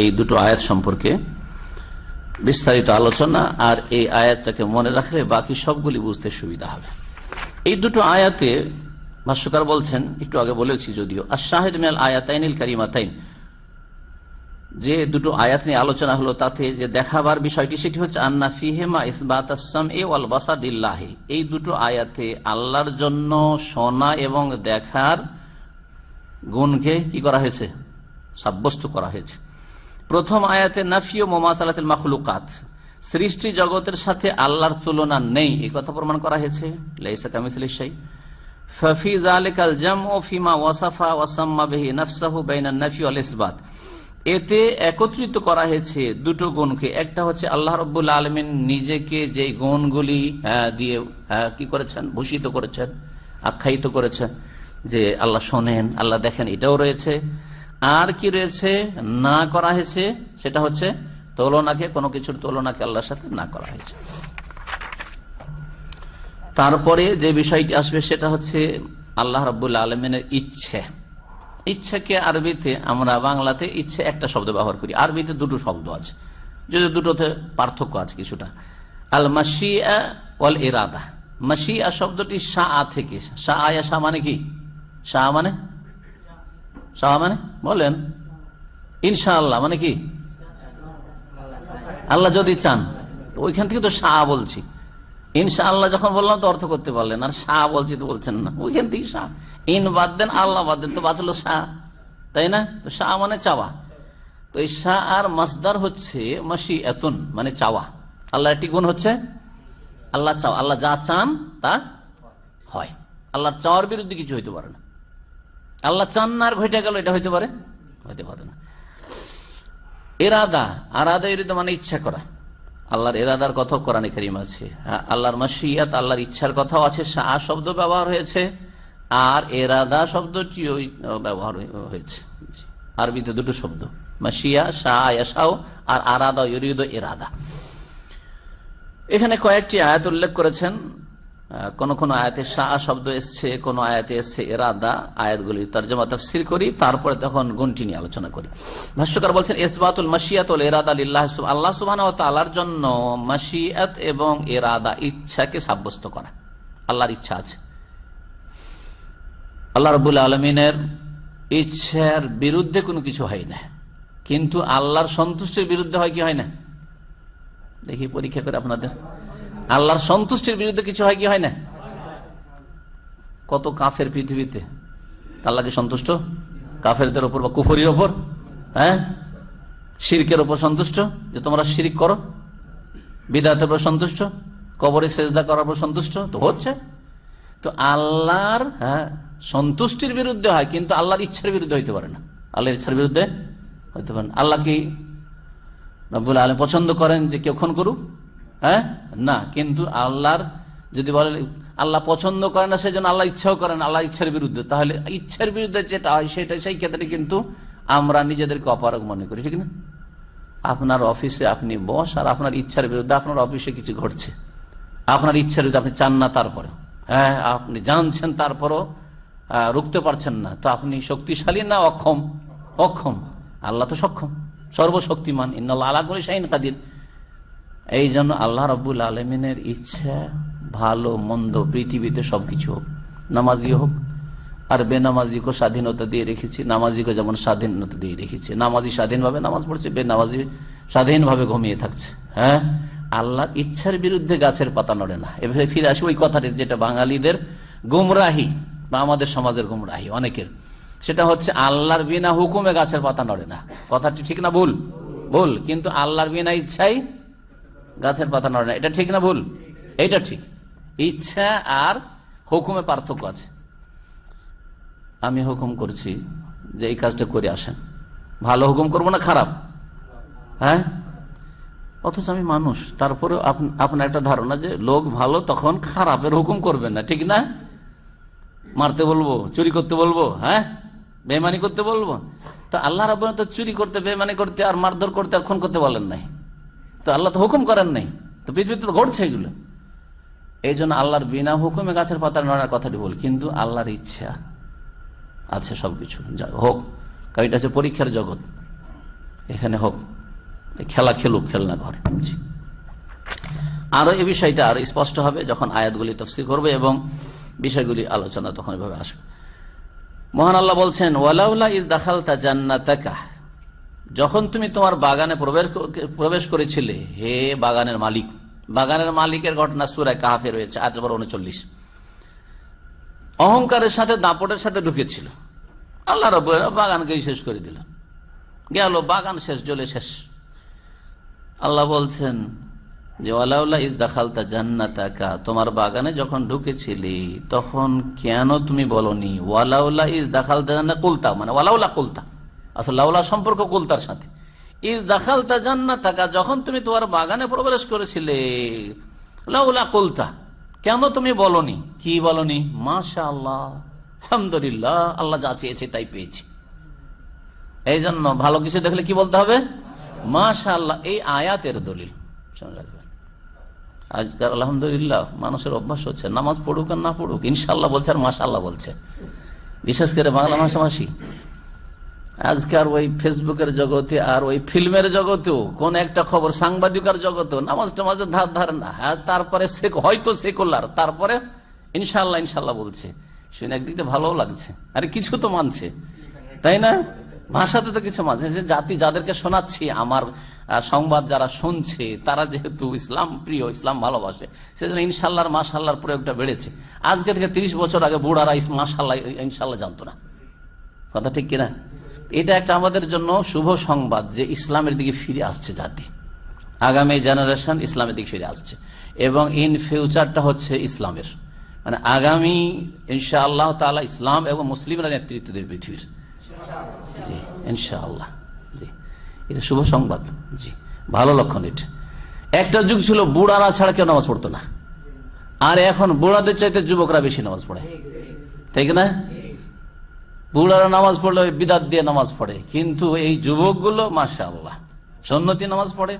Speaker 4: এই দুটো আয়াত সম্পর্কে বিস্তারিত আলোচনা, আর এই আয়াতটাকে মনে রাখলে বাকি সবগুলি বুঝতে সুবিধা হবে। এই দুটো আয়াতে ভাষ্যকার বলছেন, একটু আগে বলেছি যদিও আর শাহেদ মিয়াল আয়াতাইনিল কারিমাতাইন। যে দুটো আয়াত নিয়ে আলোচনা হলো তাতে যে দেখাবার বিষয়টি সেটি হচ্ছে আন্না ফিহেমা ইসবাত এ ওয়াল বাসাদিল্লাহি এই দুটো আয়াতে আল্লাহর জন্য শোনা এবং দেখার গুণকে কি করা হয়েছে? সাব্যস্ত করা হয়েছে। প্রথম আয়াতে নাফিও মোমাসালাতিল মাখলুকাত। সৃষ্টি জগতের সাথে আল্লাহর তুলনা নেই, এই কথা প্রমাণ করা হয়েছে। লাইসা কামিসিল ফফি জালিকাল জাম ও ফিমা ওয়াসাফা ওয়াসাম্মা বিহি নাফসাহু বাইনা নাফি আল ইসবাত। এতে একত্রিত করা হয়েছে দুটো গুণকে। একটা হচ্ছে আল্লাহ রব্বুল আলমিন নিজেকে যে গুণগুলি দিয়ে কি করেছেন? ভূষিত করেছেন, আখ্যায়িত করেছেন। যে আল্লাহ শোনেন, আল্লাহ দেখেন, এটাও রয়েছে। আর কি রয়েছে? না করা হয়েছে, সেটা হচ্ছে তুলনাকে, কোনো কিছুর তুলনাকে আল্লাহর সাথে না করা হয়েছে। তারপরে যে বিষয়টি আসবে, সেটা হচ্ছে আল্লাহ রাবুল্লা আলমিনের ইচ্ছে। ইচ্ছাকে আরবিতে আমরা বাংলাতে ইচ্ছে একটা শব্দ ব্যবহার করি। আরবিতে দুটো শব্দ আছে। যদি দুটোতে পার্থক্য আছে কিছুটা। আল মাসিয়া ওয়াল ইরাদা। মাসিয়া শব্দটি শাহ থেকে। শাহ আয়া শাহ মানে কি? শাহ মানে? শাহ মানে? বলেন। ইনশাআল্লাহ মানে কি? আল্লাহ যদি চান। তো ওইখান থেকে তো শাহ বলছি। ইনশা আল্লাহ যখন বললাম তো অর্থ করতে পারলেন। আর শাহ বলছি তো বলছেন না। ওইখান থেকে শাহ। ইন বাদ দেন, আল্লাহ বাদ দেন, তো বাঁচলো শাহ। তাই না? তো শাহ মানে চাওয়া। তো এই শাহ আর মাসদার হচ্ছে মাসি এতুন মানে চাওয়া। আল্লাহ একটি গুণ হচ্ছে আল্লাহ চাও আল্লাহ যা চান তা হয়। আল্লাহর চাওয়ার বিরুদ্ধে কিছু হইতে পারে না। আল্লাহ চান না আর ঘটে গেল, এটা হইতে পারে? হইতে পারে না। এরাদা। আরাদা এরিদা মানে ইচ্ছা করা। আল্লাহর এরাদার কথা কোরআনে করিম আছে। হ্যাঁ, আল্লাহর মাসিয়াত আল্লাহর ইচ্ছার কথাও আছে শাহ শব্দ ব্যবহার হয়েছে আর এরাদা শব্দটি ওই ব্যবহার হয়েছে। আরবিতে দুটো শব্দ মাসিয়া শাহ ইয়াশাও আর আরাদা ইউরিদ এরাদা। এখানে কয়েকটি আয়াত উল্লেখ করেছেন। কোন কোন আয়াতে শাহ শব্দ এসছে, কোন আয়াতে এসছে এরাদা, আয়াতগুলি তর্জমা, তফসির করি, তারপরে তখন গুণটি নিয়ে আলোচনা করি। ভাষ্যকার বলছেন, ইসবাতুল মাসিয়াতুল এরাদা লিল্লাহ সুব- আল্লাহ সুবহানাহু ওয়া তাআলার জন্য মাসিয়াত এবং এরাদা ইচ্ছাকে সাব্যস্ত করা। আল্লাহর ইচ্ছা আছে। আল্লাহ রবুল আলমিনের ইচ্ছার বিরুদ্ধে কোনো কিছু হয় না। কিন্তু আল্লাহর সন্তুষ্টির বিরুদ্ধে হয় কি হয় না? দেখি পরীক্ষা করে আপনাদের। আল্লাহর সন্তুষ্টির বিরুদ্ধে কিছু হয় কি হয় না? কত কাফের পৃথিবীতে? আল্লাহকে সন্তুষ্ট? কাফেরদের ওপর বা কুফরির ওপর? হ্যাঁ? শিরকের ওপর সন্তুষ্ট? যে তোমরা শিরিক করো। বিদাতের ওপর সন্তুষ্ট? কবরে সেজদা করার উপর সন্তুষ্ট? তো হচ্ছে। তো আল্লাহর হ্যাঁ সন্তুষ্টির বিরুদ্ধে হয়, কিন্তু আল্লাহর ইচ্ছার বিরুদ্ধে হইতে পারে না। আল্লাহর ইচ্ছার বিরুদ্ধে হইতে পারে না। আল্লাহ কি রব্বুল আলম পছন্দ করেন যে কেউ খুন করুক? হ্যাঁ? না, কিন্তু আল্লাহর যদি বলে আল্লাহ পছন্দ করে না সেই জন্য আল্লাহ ইচ্ছাও করেন আল্লাহ ইচ্ছার বিরুদ্ধে। তাহলে ইচ্ছার বিরুদ্ধে যেটা হয়, সেটা সেই ক্ষেত্রে কিন্তু আমরা নিজেদেরকে অপারক মনে করি, ঠিক না? আপনার অফিসে আপনি বস, আর আপনার ইচ্ছার বিরুদ্ধে আপনার অফিসে কিছু ঘটছে। আপনার ইচ্ছার বিরুদ্ধে আপনি চান না তারপরে হ্যাঁ আপনি জানছেন, তারপরও রুখতে পারছেন না। তো আপনি শক্তিশালী না অক্ষম? অক্ষম। আল্লাহ তো সক্ষম, সর্বশক্তিমান। ইন্নআল্লাহ আলা করে শাহিন কাদির। এই জন্য আল্লাহ রব্বুল আলমিনের ইচ্ছা, ভালো, মন্দ, পৃথিবীতে সবকিছু হোক। নামাজি হোক, আর বেনামাজিকে স্বাধীনতা দিয়ে রেখেছি, নামাজিকে যেমন স্বাধীনতা দিয়ে রেখেছি। নামাজি স্বাধীনভাবে নামাজ পড়ছে বেনামাজি স্বাধীনভাবে ঘুমিয়ে থাকছে। হ্যাঁ? আল্লাহর ইচ্ছার বিরুদ্ধে গাছের পাতা নড়ে না। এভাবে ফিরে আসি ওই কথাটি, যেটা বাঙালিদের গুমরাহি বা আমাদের সমাজের গুমরাহি অনেকের। সেটা হচ্ছে, আল্লাহর বিনা হুকুমে গাছের পাতা নড়ে না। কথাটি ঠিক না, ভুল? ভুল। কিন্তু আল্লাহর বিনা ইচ্ছাই গাছের পাতা নড়ে না। এটা ঠিক না ভুল? এটা ঠিক। ইচ্ছা আর হুকুমে পার্থক্য আছে। আমি হুকুম করছি যে এই কাজটা করে আসেন। ভালো হুকুম করব না খারাপ? হ্যাঁ? অথচ আমি মানুষ। তারপরে আপনার একটা ধারণা যে লোক ভালো তখন খারাপের হুকুম করবেন না। ঠিক না? মারতে বলব, চুরি করতে বলব হ্যাঁ? বেমানি করতে বলব। তো আল্লাহ রাব তো চুরি করতে বেমানি করতে আর মারধর করতে খুন করতে বলেন নাই। তো আল্লাহ তো হুকুম করেন নাই। তো পৃথিবীতে তো ঘটছে এগুলো। এই জন্য আল্লাহর বিনা হুকুমে গাছের পাতা নড়ার কথাটি বল, কিন্তু আল্লাহর ইচ্ছা আছে সবকিছু হোক, কারণ এটা হচ্ছে পরীক্ষার জগৎ। এখানে হোক খেলা খেলুক, খেলনা ঘরে। আরও এই বিষয়টা আরও স্পষ্ট হবে যখন আয়াতগুলি তফসিল করবে এবং বিষয়গুলি আলোচনা তখন এভাবে আসবে। মহান আল্লাহ বলছেন, ওয়ালাউলা ইজ দাখালতা জান্নাতাকা। যখন তুমি তোমার বাগানে প্রবেশ প্রবেশ করেছিলে, হে বাগানের মালিক, বাগানের মালিকের ঘটনা সুরায় কাহাফে রয়েছে আট নম্বর উনচল্লিশ। অহংকারের সাথে দাপটের সাথে ঢুকেছিল। আল্লাহ রব বাগানকেই শেষ করে দিল গেল, বাগান শেষ জলে শেষ। আল্লাহ বলছেন যে ওয়ালাউল্লাহ ইজ দাখালতা জান্নাতাকা, তোমার বাগানে যখন ঢুকেছিলি, তখন কেন তুমি বলনি ওয়ালাউল্লাহ ইজ দাখালতা জান্নাত, কুলতা মানে ওয়ালাউলা কুলতা। আসলে লাউলা সম্পর্ক কুলতার সাথে? ইজ দাখালতা জান্নাতাকা, যখন তুমি তোমার বাগানে প্রবেশ করেছিলে। লাউলা কুলতা, কেন তুমি বলনি? কি বলনি? মাশা আল্লাহ আলহামদুলিল্লাহ, আল্লাহ যা চেয়েছে তাই পেয়েছি। এই জন্য ভালো কিছু দেখলে কি বলতে হবে? মাশা আল্লাহ এই আয়াতের দলিল। রাখবেন আজকাল আলহামদুলিল্লাহ, মানুষের অভ্যাস হচ্ছে, নামাজ পড়ুক আর না পড়ুক ইনশাল্লাহ বলছে আর মাশা আল্লাহ বলছে। বিশেষ করে বাংলা ভাষাভাষী। আজকাল ওই ফেসবুকের জগতে আর ওই ফিল্মের জগতেও কোন একটা খবর সাংবাদিকার জগতেও নামাজ টামাজে ধার ধার না। তারপরে হয়তো সেকুলার, তারপরে ইনশাল্লাহ ইনশাল্লাহ বলছে। শুনে একদিক দিয়ে ভালোও লাগছে। আরে কিছু তো মানছে। তাই না? ভাষাতে তো কিছু মানছে। যে জাতি যাদেরকে শোনাচ্ছি, আমার সংবাদ যারা শুনছে, তারা যেহেতু ইসলাম প্রিয়, ইসলাম ভালোবাসে, সেজন্য ইনশাল্লাহর মাসাল্লাহর প্রয়োগটা বেড়েছে। আজকে থেকে তিরিশ বছর আগে বুড়ারা মাশাল্লাহ ইনশাল্লাহ জানতো না। কথা ঠিক কিনা? এটা একটা আমাদের জন্য শুভ সংবাদ যে ইসলামের দিকে ফিরে আসছে জাতি। আগামী জেনারেশন ইসলামের দিকে ফিরে আসছে। এবং ইন ফিউচারটা হচ্ছে ইসলামের। মানে আগামী ইনশা আল্লাহ তালা ইসলাম এবং মুসলিমরা নেতৃত্ব দেবে পৃথিবীর। জি, ইনশাআল্লাহ। জি, এটা শুভ সংবাদ। জি, ভালো লক্ষণ এটা। একটা যুগ ছিল বুড়ারা ছাড়া কেউ নামাজ পড়তো না। আর এখন বুড়াদের চাইতে যুবকরা বেশি নামাজ পড়ে। ঠিক না? বুড়ারা নামাজ পড়লে বিদাত দিয়ে নামাজ পড়ে। কিন্তু এই যুবকগুলো মাসা আল্লাহ সন্নতি নামাজ পড়ে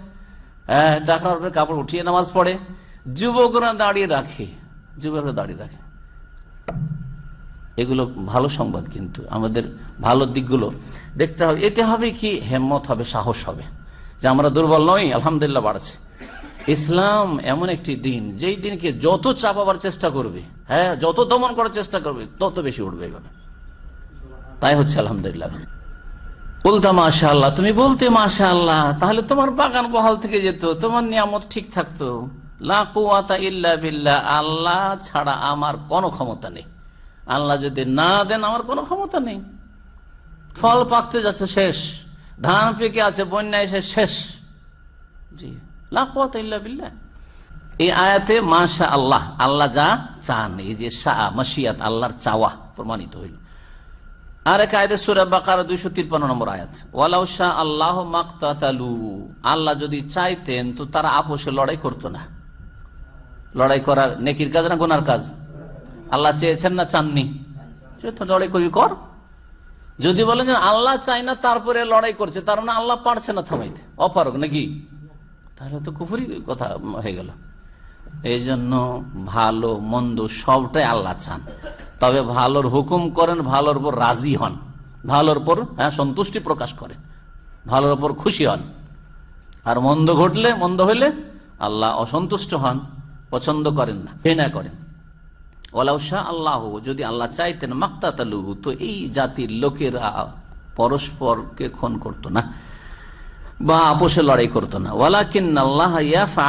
Speaker 4: হ্যাঁ টাকার উপরে কাপড় উঠিয়ে নামাজ পড়ে। যুবকরা দাঁড়িয়ে রাখে যুবকরা দাঁড়িয়ে রাখে। এগুলো ভালো সংবাদ কিন্তু, আমাদের ভালো দিকগুলো। দেখতে হবে, এতে হবে কি, হেম্মত হবে, সাহস হবে। যে আমরা দুর্বল নই, আলহামদুলিল্লাহ বাড়ছে। ইসলাম এমন একটি দিন, যেই দিনকে যত চাপাবার চেষ্টা করবে হ্যাঁ যত দমন করার চেষ্টা করবে, তত বেশি উঠবে এইভাবে তাই হচ্ছে আলহামদুলিল্লাহ। বলতাম মাশা আল্লাহ তুমি বলতে মাশা আল্লাহ তাহলে তোমার বাগান বহাল থেকে যেত, তোমার নিয়ামত ঠিক থাকতো। আল্লাহ ছাড়া আমার কোনো ক্ষমতা নেই। আল্লাহ যদি না দেন, আমার কোনো ক্ষমতা নেই। ফল পাকতে যাচ্ছে, শেষ। ধান পেকে আছে বন্যা এসে শেষ। জি, লা কুয়াতা ইল্লা বিল্লাহ। এই আয়াতে মাশা আল্লাহ আল্লাহ যা চান, এই যে শাহ মাসিয়াত আল্লাহর চাওয়া প্রমাণিত হইল। আর এক আয়াতে সুরা বাকার দুইশো তিরপান্ন নম্বর আয়াত। ওয়ালাউ শাহ আল্লাহ মাকতালু আল্লাহ যদি চাইতেন তো তারা আপোষে লড়াই করতো না। লড়াই করার নেকির কাজ না গোনার কাজ? আল্লাহ চেয়েছেন না চাননি? লড়াই করবি, কর। যদি বলেন যে আল্লাহ চাই না, তারপরে লড়াই করছে, তার মানে আল্লাহ পারছে না থামাইতে। অপারক নাকি? তাহলে তো কুফুরি কথা হয়ে গেল। এই জন্য ভালো, মন্দ সবটাই আল্লাহ চান। তবে ভালোর হুকুম করেন, ভালোর উপর রাজি হন। ভালোর উপর হ্যাঁ সন্তুষ্টি প্রকাশ করে। ভালোর উপর খুশি হন। আর মন্দ ঘটলে, মন্দ হইলে আল্লাহ অসন্তুষ্ট হন, পছন্দ করেন না, ঘৃণা করেন। ওলাউশা আল্লাহ, যদি আল্লাহ চাইতেন, মাক্তাতালুহু, তো এই জাতির লোকেরা পরস্পরকে খুন করত না, বা আপোষে লড়াই করতো না। ওয়ালাকিন আল্লাহ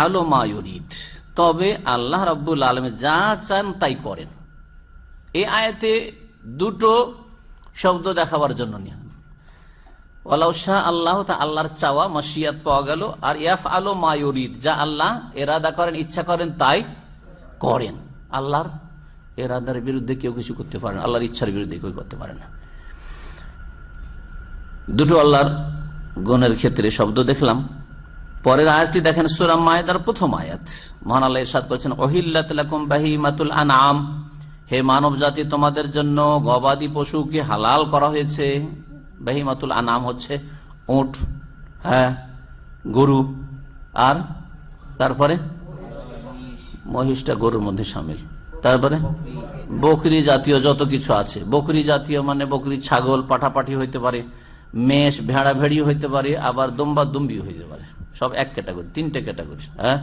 Speaker 4: আলো মায়ুরিদ তবে আল্লাহ রব্বুল আলম যা চান তাই করেন। এই আয়াতে দুটো শব্দ দেখাবার জন্য নিয়ে। ওয়ালাউ শাহ আল্লাহ তা আল্লাহর চাওয়া, মাসিয়াত পাওয়া গেল, আর ইয়াফ আলো মায়ুরিদ যা আল্লাহ এরাদা করেন, ইচ্ছা করেন, তাই করেন। আল্লাহর এরাদার বিরুদ্ধে কেউ কিছু করতে পারে না, আল্লাহর ইচ্ছার বিরুদ্ধে কেউ করতে পারে না। দুটো আল্লাহর গুণের ক্ষেত্রে শব্দ দেখলাম। পরের আয়াতটি দেখেন সুরাম মায়েদার প্রথম আয়াত। মহান আল্লাহ ইরশাদ করেছেন বাহিমাতুল আনাম হে মানব জাতি, তোমাদের জন্য গবাদি পশুকে হালাল করা হয়েছে। বাহিমাতুল আনাম হচ্ছে উট হ্যাঁ গরু, আর তারপরে মহিষটা গরুর মধ্যে সামিল। তারপরে বকরি জাতীয় যত কিছু আছে, বকরি জাতীয় মানে বকরি ছাগল পাঠাপাঠি হইতে পারে, মেষ ভেড়া ভেড়ি হইতে পারে, আবার দম্বা দুম্বি হইতে পারে। সব এক ক্যাটাগরি তিনটে ক্যাটাগরি হ্যাঁ?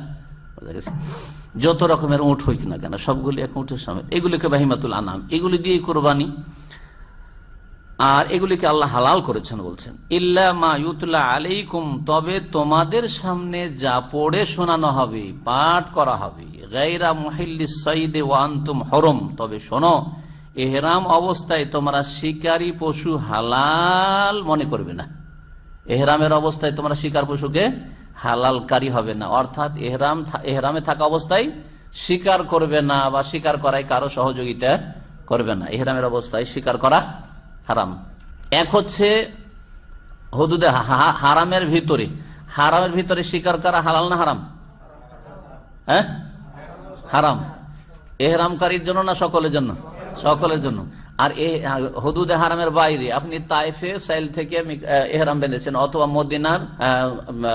Speaker 4: যত রকমের উঁট হই কিনা কেন, সবগুলি এক উঁটের সামনে। এগুলিকে বাহিমাতুল আনাম এগুলি দিয়ে কোরবানি। আর এগুলিকে আল্লাহ হালাল করেছেন বলছেন। আলাইকুম, তবে তোমাদের সামনে যা পড়ে শোনানো হবে, পাঠ করা হবে। হরম। তবে শোনো, এহরাম অবস্থায় তোমরা শিকারী পশু হালাল মনে করবে না। এহরামের অবস্থায় তোমরা শিকার পশুকে হালালকারী হবে না। অর্থাৎ এহরাম এহরামে থাকা অবস্থায় স্বীকার করবে না বা স্বীকার করায় কারও সহযোগিতা করবে না। এহরামের অবস্থায় স্বীকার করা হারাম। এক হচ্ছে হদুদে হারামের ভিতরে। হারামের ভিতরে শিকার করা হালাল না হারাম? হ্যাঁ? হারাম। এহরামকারীর জন্য না সকলের জন্য? সকলের জন্য। আর এ হদুদ হারামের বাইরে আপনি তাইফে, সাইল থেকে এহরাম বেঁধেছেন, অথবা মদিনার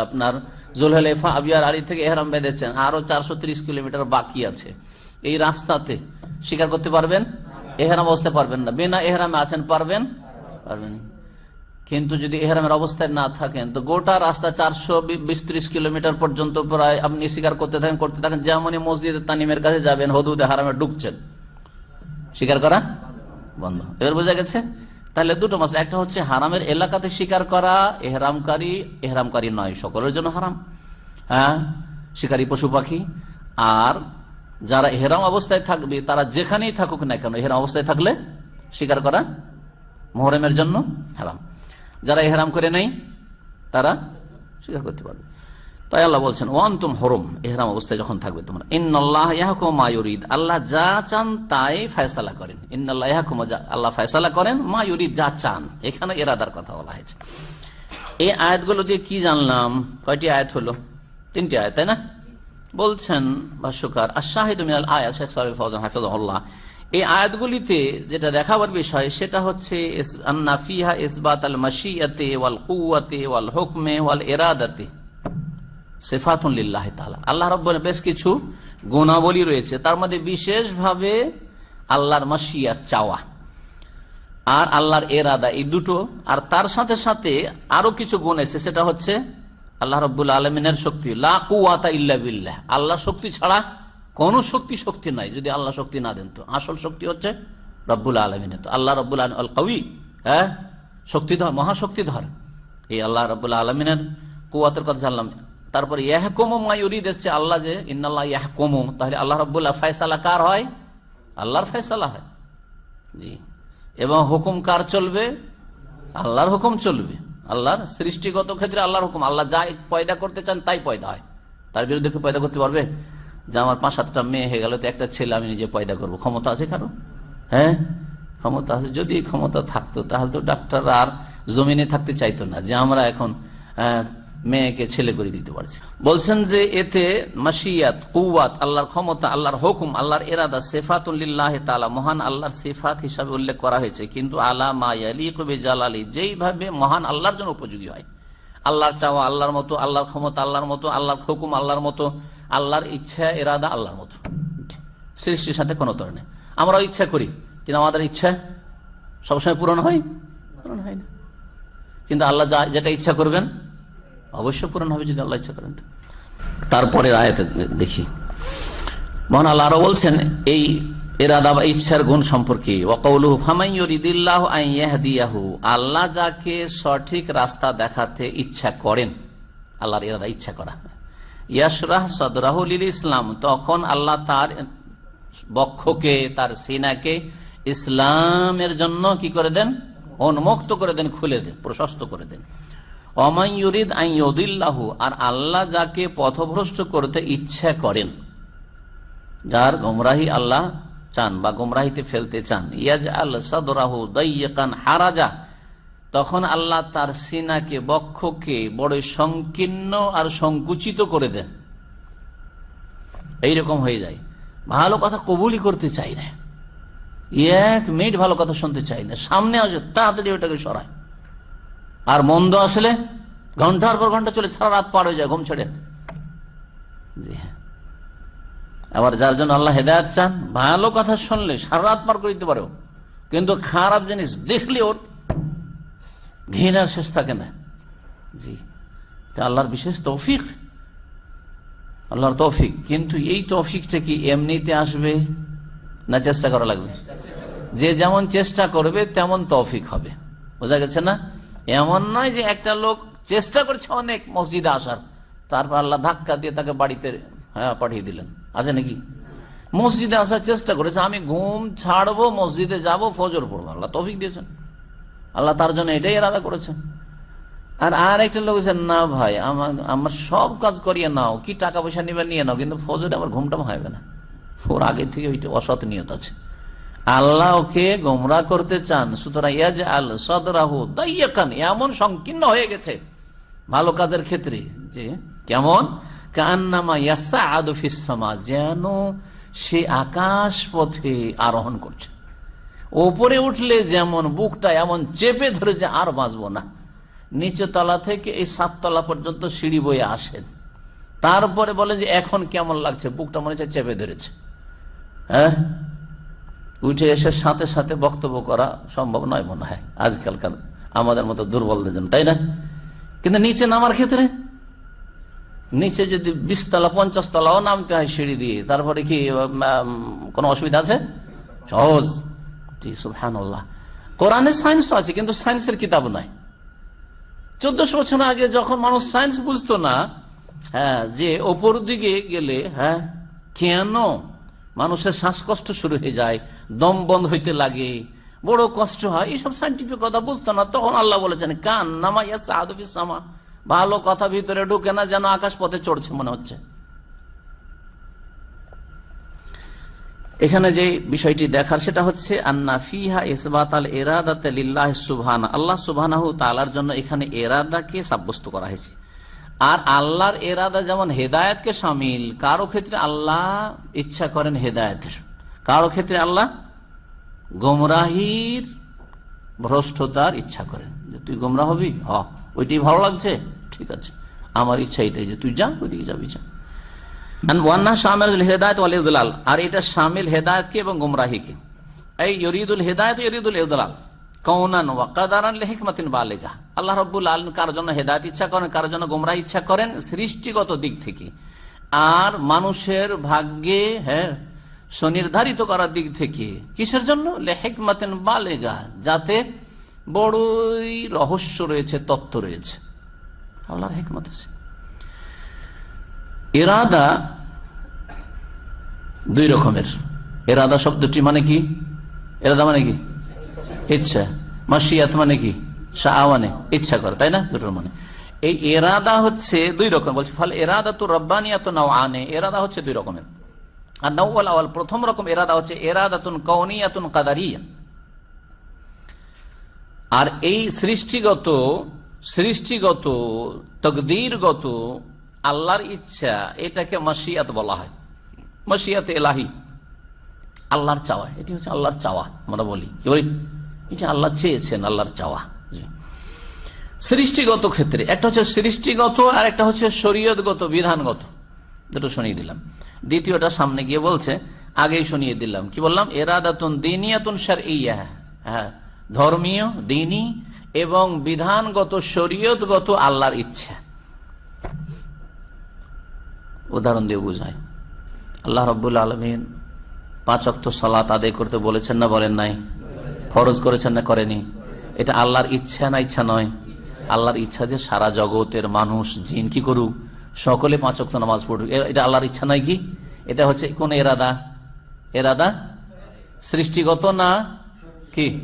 Speaker 4: আপনার জুলহলেফা আবিয়ার আলী থেকে এহরাম বেঁধেছেন, আরও চারশো কিলোমিটার বাকি আছে। এই রাস্তাতে স্বীকার করতে পারবেন? এহরাম অবস্থায় পারবেন না। বিনা এহরামে আছেন, পারবেন? পারবেন। কিন্তু যদি এহরামের অবস্থায় না থাকেন, তো গোটা রাস্তা চারশো বিশ কিলোমিটার পর্যন্ত প্রায় আপনি স্বীকার করতে থাকেন করতে থাকেন, যেমনই মসজিদ তানিমের কাছে যাবেন, হদুদে হারামে ঢুকছেন। স্বীকার করা? বন্ধ। এবার বোঝা গেছে, তাহলে দুটো মাসলা, একটা হচ্ছে হারামের এলাকাতে শিকার করা, এহরামকারী এহরামকারী নয়, সকলের জন্য হারাম। হ্যাঁ শিকারী, পশু পাখি। আর যারা এহরাম অবস্থায় থাকবে, তারা যেখানেই থাকুক না কেন, এহরাম অবস্থায় থাকলে শিকার করা মোহরমের জন্য হারাম। যারা এহরাম করে নেই, তারা স্বীকার করতে পারবে। তাই আল্লাহ বলছেন ওয়ান তুম হরম এহরাম অবস্থায় যখন থাকবে তোমরা। ইন্নআল্লাহ ইয়াহকুম মা ইউরিদ আল্লাহ যা চান তাই ফয়সালা করেন। ইন্নআল্লাহ ইয়াহকুম আল্লাহ ফয়সালা করেন, মা ইউরিদ যা চান এখানে এরাদার কথা বলা হয়েছে। এই আয়াতগুলো দিয়ে কি জানলাম? কয়টি আয়াত হলো? তিনটি আয়াত, তাই না? বলছেন ভাষ্যকার আশাহিদ মিনাল আয়াত শেখ সাহেব ফৌজান হাফিজুল্লাহ এই আয়াতগুলিতে যেটা দেখাবার বিষয় সেটা হচ্ছে ইস- আন্না ফিহা ইসবাত আল মাসিয়াতে ওয়াল কুয়াতে ওয়াল হুকমে ওয়াল এরাদাতে সেফাতুন লিল্লাহ তাআলা। আল্লাহ রব্বর বেশ কিছু গুণাবলী রয়েছে। তার মধ্যে বিশেষভাবে আল্লাহর মাসিয়াত চাওয়া আর আল্লাহর এরাদা, এই দুটো। আর তার সাথে সাথে আরও কিছু গুণ এসে সেটা হচ্ছে আল্লাহ রব্বুল আলমিনের শক্তি। লা কুয়াতা ইল্লা বিল্লাহ। আল্লাহ শক্তি ছাড়া কোন শক্তি শক্তি নাই। যদি আল্লাহ শক্তি না দেন, তো আসল শক্তি হচ্ছে রব্বুল আলমিনের। তো আল্লাহ রব্বুল আলম আল কবি হ্যাঁ? শক্তিধর, মহাশক্তিধর। এই আল্লাহ রব্বুল আলমিনের কুয়াতের কথা জানলাম। তারপরে ইয়াহকুমু মায়ুরিদ এসছে আল্লাহ যে, ইন্নাল্লাহ ইয়াহকুমু। তাহলে আল্লাহ রব্বুল্লাহ ফয়সালা কার হয়? আল্লাহর ফয়সালা হয়। জি। এবং হুকুম কার চলবে? আল্লাহর হুকুম চলবে। আল্লাহর সৃষ্টিগত ক্ষেত্রে আল্লাহর হুকুম। আল্লাহ যা পয়দা করতে চান তাই পয়দা হয়। তার বিরুদ্ধে কেউ পয়দা করতে পারবে? যে আমার পাঁচ সাতটা মেয়ে হয়ে গেল, তো একটা ছেলে আমি নিজে পয়দা করব। ক্ষমতা আছে কারও? হ্যাঁ? ক্ষমতা আছে। যদি ক্ষমতা থাকতো, তাহলে তো ডাক্তার আর জমিনে থাকতে চাইতো না। যে আমরা এখন মেয়েকে ছেলে করে দিতে পারছে। বলছেন যে এতে মাসিয়াত কুয়াত আল্লাহর ক্ষমতা, আল্লাহর হুকুম, আল্লাহর এরাদা সেফাতুল্লাহ তালা মহান আল্লাহর সেফাত হিসাবে উল্লেখ করা হয়েছে। কিন্তু আলা মায়ালি কবি জালালি যেইভাবে মহান আল্লাহর জন্য উপযোগী হয়। আল্লাহর চাওয়া আল্লাহর মতো, আল্লাহর ক্ষমতা আল্লাহর মতো, আল্লাহর হুকুম আল্লাহর মতো, আল্লাহর ইচ্ছা, এরাদা আল্লাহর মতো। সৃষ্টির সাথে কোনো ধরনের নেই। আমরাও ইচ্ছা করি, কিন্তু আমাদের ইচ্ছা সবসময় পূরণ হয়? পূরণ হয় না। কিন্তু আল্লাহ যা যেটা ইচ্ছা করবেন অবশ্যই পূরণ হবে যদি আল্লাহ ইচ্ছা করেন তারপরে আয়াতে দেখি। মহান আল্লাহ আরও বলছেন, এই এরাদা বা ইচ্ছার গুণ সম্পর্কে আল্লাহ যাকে সঠিক রাস্তা দেখাতে ইচ্ছা করেন, আল্লাহর এরাদা ইচ্ছা করা। ইয়াসরাহ সদরাহুল ইসলাম, তখন আল্লাহ তার বক্ষকে, তার সিনাকে ইসলামের জন্য কি করে দেন? উন্মুক্ত করে দেন, খুলে দেন, প্রশস্ত করে দেন। অমায়ুরিদ আইয়ুদিল্লাহু আর আল্লাহ যাকে পথভ্রষ্ট করতে ইচ্ছা করেন, যার গোমরাহি আল্লাহ চান বা গোমরাহিতে ফেলতে চান ইয়াজ আল সদরাহু দইয়াকান হারাজা, তখন আল্লাহ তার সিনাকে, বক্ষকে বড় সংকীর্ণ আর সংকুচিত করে দেন। এইরকম হয়ে যায়। ভালো কথা কবুলই করতে চাই না। এক মিনিট ভালো কথা শুনতে চাই না। সামনে আসে, তাড়াতাড়ি ওটাকে সরায়। আর মন্দ আসলে ঘণ্টার পর ঘণ্টা চলে, সারা রাত পার হয়ে যায় ঘুম ছেড়ে। জি হ্যাঁ। আবার যার জন্য আল্লাহ হেদায়ত চান, ভালো কথা শুনলে সারা রাত পার করে দিতে পারো কিন্তু খারাপ জিনিস দেখলে ওর ঘৃণার শেষ থাকে না। জি, এটা আল্লাহর বিশেষ তৌফিক। আল্লাহর তৌফিক। কিন্তু এই তৌফিকটা কি এমনিতে আসবে না চেষ্টা করা লাগবে? যে যেমন চেষ্টা করবে, তেমন তৌফিক হবে। বোঝা গেছে না? এমন নয় যে একটা লোক চেষ্টা করছে অনেক মসজিদে আসার। তারপর আল্লাহ ধাক্কা দিয়ে তাকে বাড়িতে হ্যাঁ পাঠিয়ে দিলেন। আছে নাকি? মসজিদে আসার চেষ্টা করেছে, আমি ঘুম ছাড়বো, মসজিদে যাব, ফজর পড়ব। আল্লাহ তৌফিক দিয়েছেন। আল্লাহ তার জন্য এটাই এরাদা করেছেন। আর আর একটা লোক না ভাই, আমার আমার সব কাজ করিয়ে নাও, কি টাকা পয়সা নিবে নিয়ে নাও, কিন্তু ফজরে আমার ঘুমটা হবে না। ওর আগে থেকে ওইটা অসৎ নিয়ত আছে। আল্লাহ ওকে গোমরা করতে চান। সুতরাং ইয়াজ আল সদরাহু দাইয়াকান এমন সংকীর্ণ হয়ে গেছে ভালো কাজের ক্ষেত্রে যে কেমন? কান্নামা ইয়াসা আদফিসামা যেন সে আকাশ পথে আরোহণ করছে। ওপরে উঠলে যেমন বুকটা এমন চেপে ধরে যে আর বাঁচবো না। নিচে তলা থেকে এই সাততলা পর্যন্ত সিঁড়ি বয়ে আসেন। তারপরে বলে যে, এখন কেমন লাগছে? বুকটা মনে হচ্ছে চেপে ধরেছে। হ্যাঁ? উঠে এসে সাথে সাথে বক্তব্য করা সম্ভব নয় মনে হয়। আজকালকার আমাদের মতো দুর্বলদের জন্য তাই না? কিন্তু নিচে নামার ক্ষেত্রে? নিচে যদি বিশ তলা পঞ্চাশ তলাও নামতে হয় সিঁড়ি দিয়ে, তারপরে কি কোনো অসুবিধা আছে? সহজ। জি সুহানুল্লাহ কোরআনে সায়েন্সও আছে, কিন্তু সায়েন্সের কিতাব নয় চোদ্দশো বছর আগে যখন মানুষ সায়েন্স বুঝতো না হ্যাঁ যে ওপর দিকে গেলে হ্যাঁ কেন মানুষের শ্বাসকষ্ট শুরু হয়ে যায়, দম বন্ধ হইতে লাগে, বড় কষ্ট হয়, এইসব সাইন্টিফিক কথা বুঝতো না। তখন আল্লাহ বলেছেন, কান নামা ইয়াসা আদফিসামা ভালো কথা ভিতরে ঢুকে না, যেন আকাশ পথে চড়ছে মনে হচ্ছে। এখানে যে বিষয়টি দেখার, সেটা হচ্ছে, আন্না ফিহা ইসবাত আল এরাদাত সুবহান। আল্লাহ সুবহানাহু তাআলার জন্য এখানে এরাদাকে সাব্যস্ত করা হয়েছে। আর আল্লাহর এরাদা যেমন হেদায়তকে সামিল, কারও ক্ষেত্রে আল্লাহ ইচ্ছা করেন হেদায়তের কারও ক্ষেত্রে আল্লাহ গোমরাহির ভ্রষ্টতার ইচ্ছা করেন যে তুই গোমরা হবি? হ, ওইটাই ভালো লাগছে? ঠিক আছে। আমার ইচ্ছা এটাই যে তুই যা, ওইদিকে যাবি, যা। হেদায়ত আর এটা সামিল হেদায়তকে এবং গুমরাহিকে। এই ইরিদুল হেদায়ত ইরিদুল ইদলাল। কৌনান ওয়াকাদারান হিকমাতিন বালেগা। আল্লাহ রব্বুল আলম কার জন্য হেদায়ত ইচ্ছা করেন, কার জন্য গুমরাহ ইচ্ছা করেন? সৃষ্টিগত দিক থেকে। আর মানুষের ভাগ্যে হ্যাঁ স্বনির্ধারিত করার দিক থেকে। কিসের জন্য? লেহেক লেহেকমাতেন বালেগা, যাতে বড়ই রহস্য রয়েছে, তত্ত্ব রয়েছে। আল্লাহর হেকমত আছে। এরাদা দুই রকমের। এরাদা শব্দটি মানে কি? এরাদা মানে কি? ইচ্ছা। মাসিয়াত মানে কি? শাহ মানে ইচ্ছা করে, তাই না? দুটোর মানে। এই এরাদা হচ্ছে দুই রকম। বলছে, ফলে এরাদা তো রব্বানিয়াত নাও আনে এরাদা হচ্ছে দুই রকমের। আর নৌল আওয়াল প্রথম রকম এরাদা হচ্ছে এরাদাতুন কৌনিয়াতুন কাদারিয়া। আর এই সৃষ্টিগত সৃষ্টিগত, তকদিরগত আল্লাহর ইচ্ছা, এটাকে মাসিয়াত বলা হয়। মাসিয়াত এলাহি। আল্লাহর চাওয়া। এটি হচ্ছে আল্লাহর চাওয়া, আমরা বলি। কি বলি? এটা আল্লাহ চেয়েছেন, আল্লাহর চাওয়া। সৃষ্টিগত ক্ষেত্রে, একটা হচ্ছে সৃষ্টিগত আর একটা হচ্ছে শরীয়তগত, বিধানগত। দুটো শুনিয়ে দিলাম। দ্বিতীয়টা সামনে গিয়ে বলছে, আগেই শুনিয়ে দিলাম। কি বললাম? এরাদাতুন দিনিয়াতুন সার ইয়া হ্যাঁ ধর্মীয় দিনই এবং বিধানগত, শরীয়তগত আল্লাহর ইচ্ছা। উদাহরণ দিয়ে বুঝায় আল্লাহ রব্বুল আলমিন পাঁচ অক্ত সলাত আদায় করতে বলেছেন না বলেন নাই? ফরজ করেছেন না করেনি। এটা আল্লাহর ইচ্ছা না ইচ্ছা নয়। আল্লাহর ইচ্ছা যে সারা জগতের মানুষ, জিন কি করুক, সকলে পাঁচ অক্ত নামাজ পড়ুক। এটা আল্লাহর ইচ্ছা নয় কি? এটা হচ্ছে কোন এরাদা? এরাদা? সৃষ্টিগত না কি?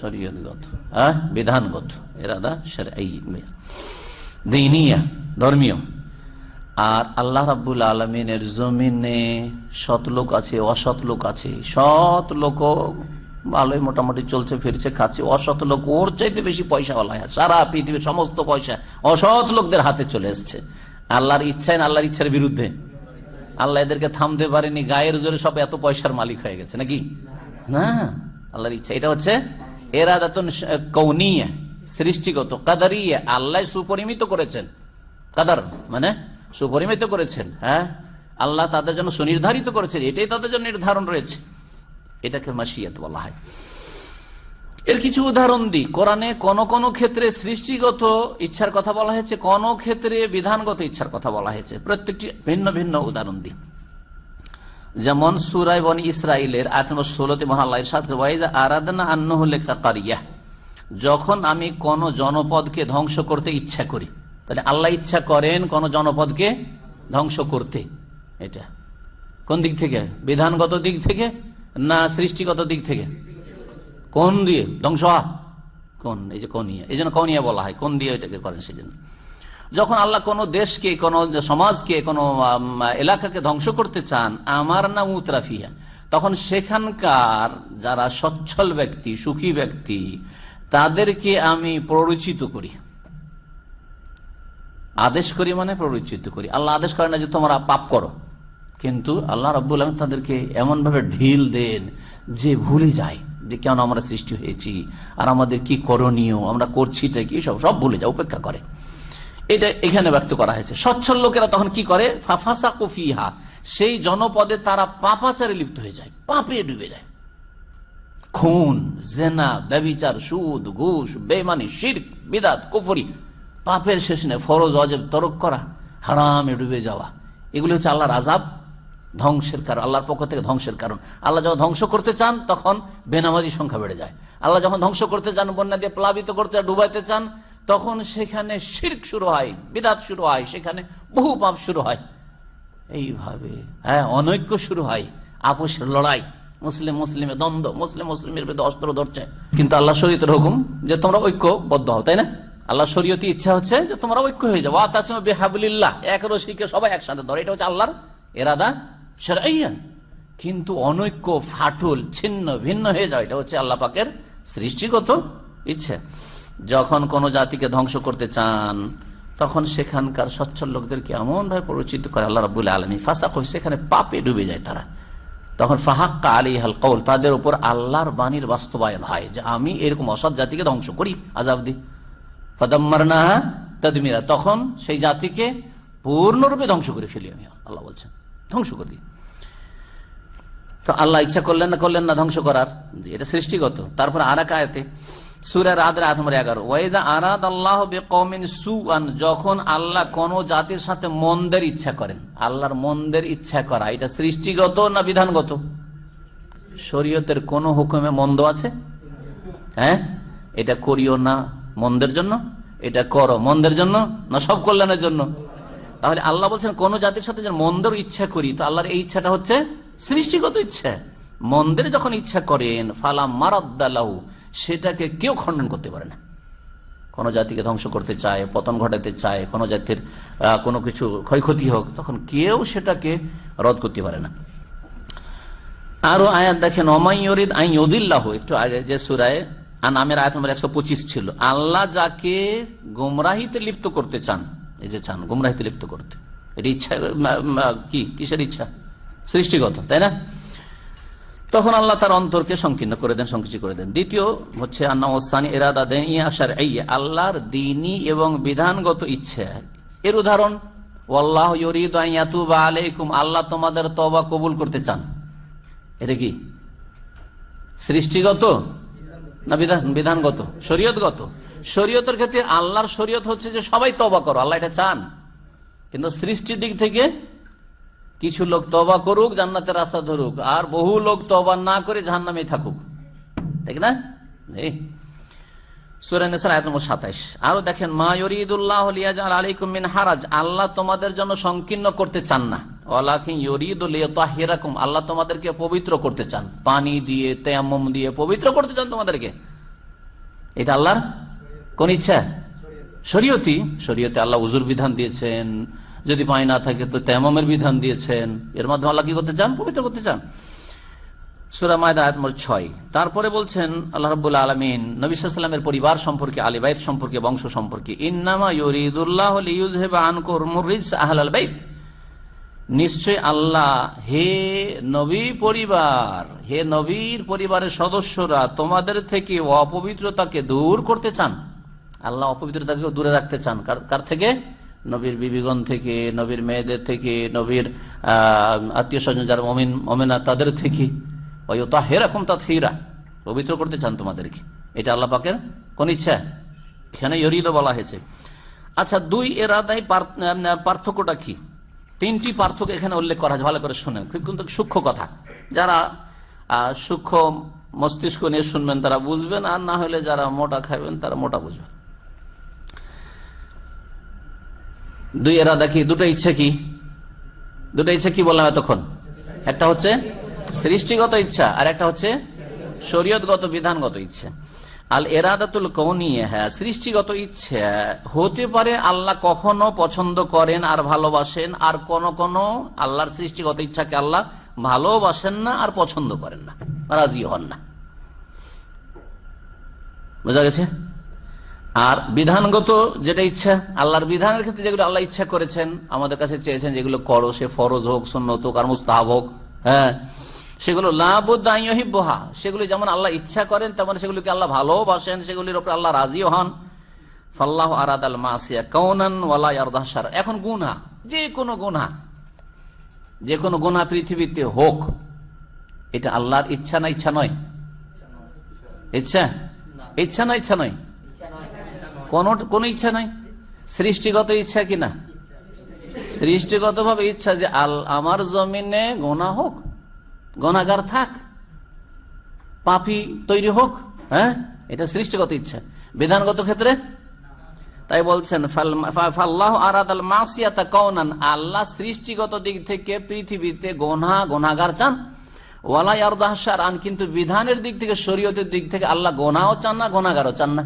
Speaker 4: শরীয়তগত। হ্যাঁ বিধানগত। এরাদা দিনিয়া, ধর্মীয়। আর আল্লাহ রাবুল আলমিনের জমিনে সৎ লোক আছে, অসৎ লোক আছে, সৎ লোক ভালোই মোটামুটি চলছে, ফিরছে, খাচ্ছে। অসৎ লোক ওর চাইতে বেশি পয়সাওয়ালা সারা পৃথিবীর সমস্ত পয়সা অসৎ লোকদের হাতে চলে এসছে। আল্লাহর ইচ্ছায় না আল্লাহর ইচ্ছার বিরুদ্ধে? আল্লাহ এদেরকে থামতে পারেনি, গায়ের জোরে সব এত পয়সার মালিক হয়ে গেছে নাকি? না, আল্লাহর ইচ্ছা। এটা হচ্ছে এরা কৌনিয়া, সৃষ্টিগত, কাদারিয়া। আল্লাহ সুপরিমিত করেছেন। কাদার মানে সুপরিমিত করেছেন হ্যাঁ? আল্লাহ তাদের জন্য সুনির্ধারিত করেছেন। এটাই তাদের জন্য নির্ধারণ রয়েছে। এটাকে মাসিয়াত বলা হয়। এর কিছু উদাহরণ দিই। কোরআনে কোন কোন ক্ষেত্রে সৃষ্টিগত ইচ্ছার কথা বলা হয়েছে, কোন ক্ষেত্রে বিধানগত ইচ্ছার কথা বলা হয়েছে। প্রত্যেকটি ভিন্ন ভিন্ন উদাহরণ দিই। যেমন সুরাই বন ইসরায়েলের আট নম্বর ষোলোতে মহাল্লাহ সাথে আরাধনা আন্ন লেখা কারিয়া যখন আমি কোন জনপদকে ধ্বংস করতে ইচ্ছা করি, তাহলে আল্লাহ ইচ্ছা করেন কোন জনপদকে ধ্বংস করতে। এটা কোন দিক থেকে? বিধানগত দিক থেকে? না সৃষ্টিগত দিক থেকে? কোন দিয়ে? ধ্বংস কোন? এই যে কনিয়া। এই জন্য কনিয়া বলা হয়। কোন দিয়ে এটাকে করেন সেই জন্য যখন আল্লাহ কোনো দেশকে, কোনো সমাজকে, কোনো এলাকাকে ধ্বংস করতে চান, আমার নাম উতরাফিয়া তখন সেখানকার যারা সচ্ছল ব্যক্তি, সুখী ব্যক্তি, তাদেরকে আমি প্ররোচিত করি। আদেশ করি মানে প্ররোচিত করি। আল্লাহ আদেশ করে না যে তোমরা পাপ করো। কিন্তু আল্লাহ রব্বুল আলম তাদেরকে এমনভাবে ঢিল দেন যে ভুলে যায়, যে কেন আমরা সৃষ্টি হয়েছি, আর আমাদের কি করণীয়, আমরা করছিটা কি, সব সব ভুলে যায়, উপেক্ষা করে। এটা এখানে ব্যক্ত করা হয়েছে। সচ্ছল লোকেরা তখন কি করে? ফাফাসা কুফিহা সেই জনপদে তারা পাপাচারে লিপ্ত হয়ে যায়, পাপে ডুবে যায়। খুন, জেনা ব্যবিচার সুদ, ঘুষ বেমানি শির বিদাত, কুফরি, পাপের শেষ নেই। ফরজ অজেব তরক করা, হারামে ডুবে যাওয়া। এগুলি হচ্ছে আল্লাহর আজাব ধ্বংসের কারণ, আল্লাহর পক্ষ থেকে ধ্বংসের কারণ। আল্লাহ যখন ধ্বংস করতে চান, তখন বেনামাজি সংখ্যা বেড়ে যায়। আল্লাহ যখন ধ্বংস করতে চান, বন্যা দিয়ে প্লাবিত করতে ডুবাইতে চান, তখন সেখানে শির্ক শুরু হয়, বিদাত শুরু হয়, সেখানে বহু পাপ শুরু হয়। এইভাবে হ্যাঁ অনৈক্য শুরু হয়, আপোষের লড়াই। মুসলিম মুসলিমের দ্বন্দ্ব, মুসলিম মুসলিমের বিরুদ্ধে অস্ত্র ধরছে। কিন্তু আল্লাহ শরীয়তের হুকুম যে তোমরা ঐক্যবদ্ধ হও, তাই না? আল্লাহ শরীয়তি ইচ্ছা হচ্ছে যে তোমরা ঐক্য হয়ে যাও। আতাসিম বেহাবুলিল্লাহ, এক রশিকে সবাই একসাথে ধরে, এটা হচ্ছে আল্লাহর এরাদা। সেরাইয়ান কিন্তু অনৈক্য, ফাটল, ছিন্ন, ভিন্ন হয়ে যাও এটা হচ্ছে আল্লাহ পাকের সৃষ্টিগত ইচ্ছে। যখন কোন জাতিকে ধ্বংস করতে চান, তখন সেখানকার সচ্ছল লোকদেরকে এমন ভাবে পরিচিত করে? আল্লাহ রাবুল আলমী ফাঁসা করি সেখানে পাপে ডুবে যায় তারা। তখন ফাহাক্কা আলী হাল কৌল তাদের উপর আল্লাহর বাণীর বাস্তবায়ন হয় যে আমি এরকম অসৎ জাতিকে ধ্বংস করি আজাব দি। ফদম্মারনা তদমিরা, তখন সেই জাতিকে পূর্ণরূপে ধ্বংস করে ফেলি আমি, আল্লাহ বলছেন। ধ্বংস করে তো আল্লাহ ইচ্ছা করলেন না করলেন না, ধ্বংস করার। এটা সৃষ্টিগত। তারপর আর এক আয়াতে সুরের আদের আয়াত নম্বর এগারো। ওয়াইদা আরাদ আল্লাহ বেকমিন সুআন যখন আল্লাহ কোন জাতির সাথে মন্দের ইচ্ছা করেন, আল্লাহর মন্দের ইচ্ছা করা, এটা সৃষ্টিগত না বিধানগত? শরীয়তের কোন হুকুমে মন্দ আছে? হ্যাঁ? এটা করিও না মন্দের জন্য? এটা করো মন্দের জন্য? না সব কল্যাণের জন্য? তাহলে আল্লাহ বলছেন, কোন জাতির সাথে যেন মন্দের ইচ্ছা করি, তো আল্লাহর এই ইচ্ছাটা হচ্ছে সৃষ্টিগত ইচ্ছা। মন্দের যখন ইচ্ছা করেন, ফালা মারাদ্দালাহু সেটাকে কেউ খণ্ডন করতে পারে না। কোন জাতিকে ধ্বংস করতে চায়, পতন ঘটাতে চায়, কোন জাতির কোনো কিছু ক্ষয়ক্ষতি হোক, তখন কেউ সেটাকে রদ করতে পারে না। আরও আয়াত দেখেন অমাইয়রিদ আই ইউদিল্লাহ, একটু আগে যে সুরায় নামের আয়াত নম্বর একশো পঁচিশ ছিল। আল্লাহ যাকে গুমরাহিতে লিপ্ত করতে চান এই যে চান গুমরাহিতে লিপ্ত করতে। এর ইচ্ছা কি, কিসের ইচ্ছা? সৃষ্টিগত, তাই না? তখন আল্লাহ তার অন্তরকে সংকীর্ণ করে দেন, সংকুচি করে দেন। দ্বিতীয় হচ্ছে দেন আল্লাহর দিনী এবং বিধানগত ইচ্ছা। এর উদাহরণ আলাইকুম, আল্লাহ তোমাদের তবা কবুল করতে চান। এটা কি? সৃষ্টিগত না বিধান, বিধানগত? শরীয়তগত? শরীয়তের ক্ষেত্রে আল্লাহর শরীয়ত হচ্ছে যে সবাই তবা করো, আল্লাহ এটা চান। কিন্তু সৃষ্টির দিক থেকে কিছু লোক তবা করুক, জান্নাতের রাস্তা ধরুক, আর বহু লোক তবা না করে জাহান্নামে থাকুক। ঠিক না? আরও দেখেন হারাজ আল্লাহ তোমাদের জন্য করতে চান না। আল্লাহ তোমাদেরকে পবিত্র করতে চান। পানি দিয়ে দিয়ে পবিত্র করতে চান তোমাদেরকে। এটা আল্লাহর কোন ইচ্ছা? শরীয়তি শরীয়তে আল্লাহ উজুর বিধান দিয়েছেন। যদি পানি না থাকে তো তেমমের বিধান দিয়েছেন। এর মাধ্যমে আল্লাহ কি করতে চান? পবিত্র করতে চান। ছয়। তারপরে বলছেন আল্লাহ পরিবার সম্পর্কে সম্পর্কে, বংশ সম্পর্কে আল্লাহ, হে নবী পরিবার, হে নবীর পরিবারের সদস্যরা তোমাদের থেকে অপবিত্রতাকে দূর করতে চান। আল্লাহ অপবিত্রতাকে দূরে রাখতে চান। কার- থেকে? নবীর বিবিগণ থেকে, নবীর মেয়েদের থেকে, নবীর আত্মীয় স্বজন যারা মমিন, মমিনা, তাদের থেকে। তা হেরকম তা থিরা পবিত্র করতে চান তোমাদেরকে। এটা আল্লাহ পাকের কোন ইচ্ছা? এখানে ইরিদ বলা হয়েছে। আচ্ছা দুই এরাদায় পার- পার্থক্যটা কি? তিনটি পার্থক্য এখানে উল্লেখ করা ভালো করে শুনেন কিন্তু সূক্ষ্ম কথা। যারা সূক্ষ্ম মস্তিষ্ক নিয়ে শুনবেন, তারা বুঝবেন, আর না হলে যারা মোটা খাবেন তারা মোটা বুঝবেন। দুই এরাদা কি? দুটো ইচ্ছা কি? দুটো ইচ্ছা কি বললাম এতক্ষণ? একটা হচ্ছে সৃষ্টিগত ইচ্ছা, আর একটা হচ্ছে শরীয়তগত, বিধানগত ইচ্ছা। আল এরাদাতুল কৌনিয়ে হ্যাঁ সৃষ্টিগত ইচ্ছা হতে পারে আল্লাহ কখনো পছন্দ করেন আর ভালোবাসেন, আর কোন কোন আল্লাহর সৃষ্টিগত ইচ্ছাকে আল্লাহ ভালোবাসেন না আর পছন্দ করেন না, রাজি হন না। বোঝা গেছে? আর বিধানগত যেটা ইচ্ছা, আল্লাহর বিধানের ক্ষেত্রে যেগুলো আল্লাহ ইচ্ছা করেছেন, আমাদের কাছে চেয়েছেন যেগুলো করো, সে ফরজ হোক, সন্নত হোক, আর মুস্তাহাব হোক হ্যাঁ। সেগুলো লাভা সেগুলি যেমন আল্লাহ ইচ্ছা করেন, তেমন সেগুলিকে আল্লাহ ভালোবাসেন, সেগুলির উপর আল্লাহ রাজিও হন। আল মাসিয়া এখন গুনা যে কোনো গুনা যে কোনো গুনা পৃথিবীতে হোক, এটা আল্লাহর ইচ্ছা না ইচ্ছা নয়? ইচ্ছা? ইচ্ছা না ইচ্ছা নয়? কোন কোন ইচ্ছা নাই? সৃষ্টিগত ইচ্ছা কি না? সৃষ্টিগত ভাবে ইচ্ছা যে আল আমার জমিনে গোনা হোক, গনাগার থাক, পাপি তৈরি হোক হ্যাঁ? এটা সৃষ্টিগত ইচ্ছা। বিধানগত ক্ষেত্রে? তাই বলছেন ফাল্লাহ আল্লাহ সৃষ্টিগত দিক থেকে পৃথিবীতে গোনা, গোনাগার চান। ওয়ালা ইয়ারদাহসার আন কিন্তু বিধানের দিক থেকে, শরীয়তের দিক থেকে আল্লাহ গোনাও চান না, গোনাগারও চান না।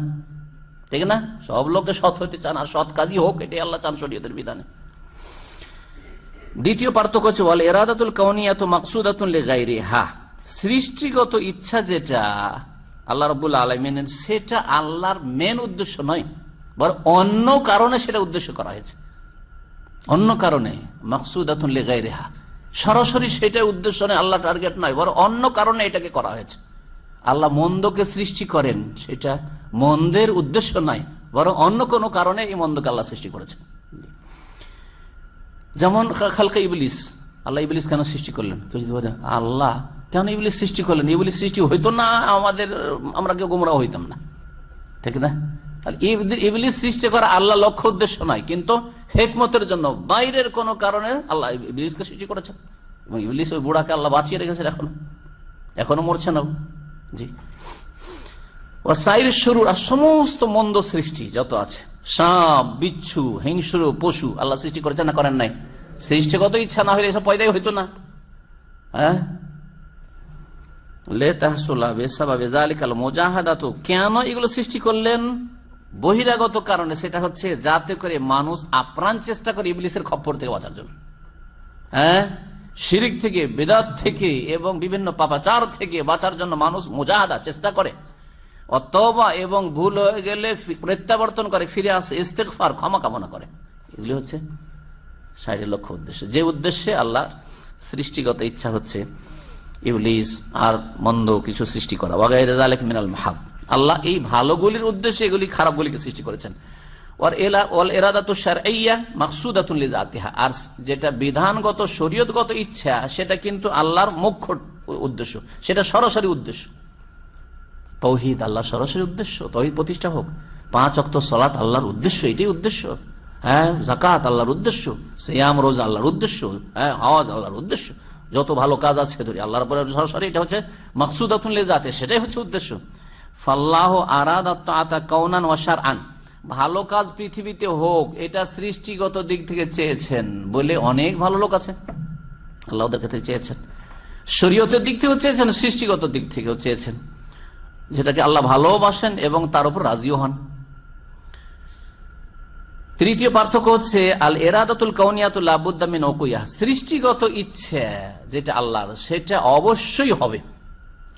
Speaker 4: ঠিক না? সব লোকে সৎ হতে চান, আর সৎ কাজই হোক, এটাই আল্লাহ চান শরীয়তের বিধানে। দ্বিতীয় পার্থক্য হচ্ছে, বলে এরাদাতুল কাউনিয়াত মাকসুদাতুল লেগাইরে হা সৃষ্টিগত ইচ্ছা যেটা আল্লাহ রবুল আলমিনের, সেটা আল্লাহর মেন উদ্দেশ্য নয়, বর অন্য কারণে সেটা উদ্দেশ্য করা হয়েছে। অন্য কারণে মাকসুদাতুল লেগাইরে হা সরাসরি সেটা উদ্দেশ্য নয় আল্লাহ টার্গেট নয়, বর অন্য কারণে এটাকে করা হয়েছে। আল্লাহ মন্দকে সৃষ্টি করেন, সেটা মন্দের উদ্দেশ্য নাই, বরং অন্য কোনো কারণে এই মন্দকে আল্লাহ সৃষ্টি করেছেন। যেমন খালকা ইবলিস, আল্লাহ ইবলিস কেন সৃষ্টি করলেন? কেউ যদি বলে, আল্লাহ, কেন ইবলিস সৃষ্টি করলেন? ইবলিস সৃষ্টি হইতো না, আমাদের, আমরা কেউ গোমরা হইতাম না। ঠিক না? ইবলিস সৃষ্টি করা আল্লাহ লক্ষ্য উদ্দেশ্য নয় কিন্তু হেকমতের জন্য বাইরের কোন কারণে আল্লাহ ইবলিসকে সৃষ্টি করেছেন। এবং ইবলিস ওই বুড়াকে আল্লাহ বাঁচিয়ে রেখেছেন এখনও। এখনও মরছে না জি। ও আর সমস্ত মন্দ সৃষ্টি যত আছে, সাপ, বিচ্ছু, হিংস্র, পশু, আল্লাহ সৃষ্টি করেছেন না করেন নাই? সৃষ্টিগত ইচ্ছা না হলে এসব পয়দাই হইতো না। হ্যাঁ? কেন এগুলো সৃষ্টি করলেন? বহিরাগত কারণে সেটা হচ্ছে যাতে করে মানুষ আপ্রাণ চেষ্টা করে ইবলিসের খপ্পর থেকে বাঁচার জন্য। হ্যাঁ? শিরিক থেকে, বেদাত থেকে এবং বিভিন্ন পাপাচার থেকে বাঁচার জন্য মানুষ মোজাহাদা, চেষ্টা করে। অতবা এবং ভুল হয়ে গেলে প্রত্যাবর্তন করে, ফিরে আসে ইস্তেকফার ক্ষমা কামনা করে। এগুলি হচ্ছে সাইডের লক্ষ্য উদ্দেশ্য। যে উদ্দেশ্যে আল্লাহ সৃষ্টিগত ইচ্ছা হচ্ছে ইবলিস আর মন্দ কিছু সৃষ্টি করা। ওয়াগাইদালেক মিনাল মাহাব। আল্লাহ এই ভালোগুলির উদ্দেশ্যে এগুলি খারাপগুলিকে সৃষ্টি করেছেন। ওর এলা ওল এরাদাত সারআইয়া মাকসুদাতুল লিজাতিহা আর যেটা বিধানগত, শরীয়তগত ইচ্ছা, সেটা কিন্তু আল্লাহর মুখ্য উদ্দেশ্য। সেটা সরাসরি উদ্দেশ্য। তৌহিদ আল্লাহ সরাসরি উদ্দেশ্য, তৌহিদ প্রতিষ্ঠা হোক। পাঁচ অক্ত সলাত আল্লাহর উদ্দেশ্য, এটাই উদ্দেশ্য। হ্যাঁ জাকাত আল্লাহর উদ্দেশ্য, সিয়াম, রোজা আল্লাহর উদ্দেশ্য হ্যাঁ হওয়াজ আল্লাহর উদ্দেশ্য। যত ভালো কাজ আছে ধরি, আল্লাহর পরে সরাসরি এটা হচ্ছে মাকসুদাতুল লিজাতে, সেটাই হচ্ছে উদ্দেশ্য। ফাল্লাহ আরাদ আতা কৌনান ওয়াসার আন ভালো কাজ পৃথিবীতে হোক, এটা সৃষ্টিগত দিক থেকে চেয়েছেন বলে অনেক ভালো লোক আছে। আল্লাহ ওদের ক্ষেত্রে চেয়েছেন। শরীয়তের দিক থেকেও চেয়েছেন, সৃষ্টিগত দিক থেকেও চেয়েছেন। যেটাকে আল্লাহ ভালোবাসেন এবং তার উপর রাজিও হন। তৃতীয় পার্থক্য হচ্ছে, আল এরাদাতুল কৌনিয়াতুল আবুদ্দামিন সৃষ্টিগত ইচ্ছা যেটা আল্লাহর, সেটা অবশ্যই হবে।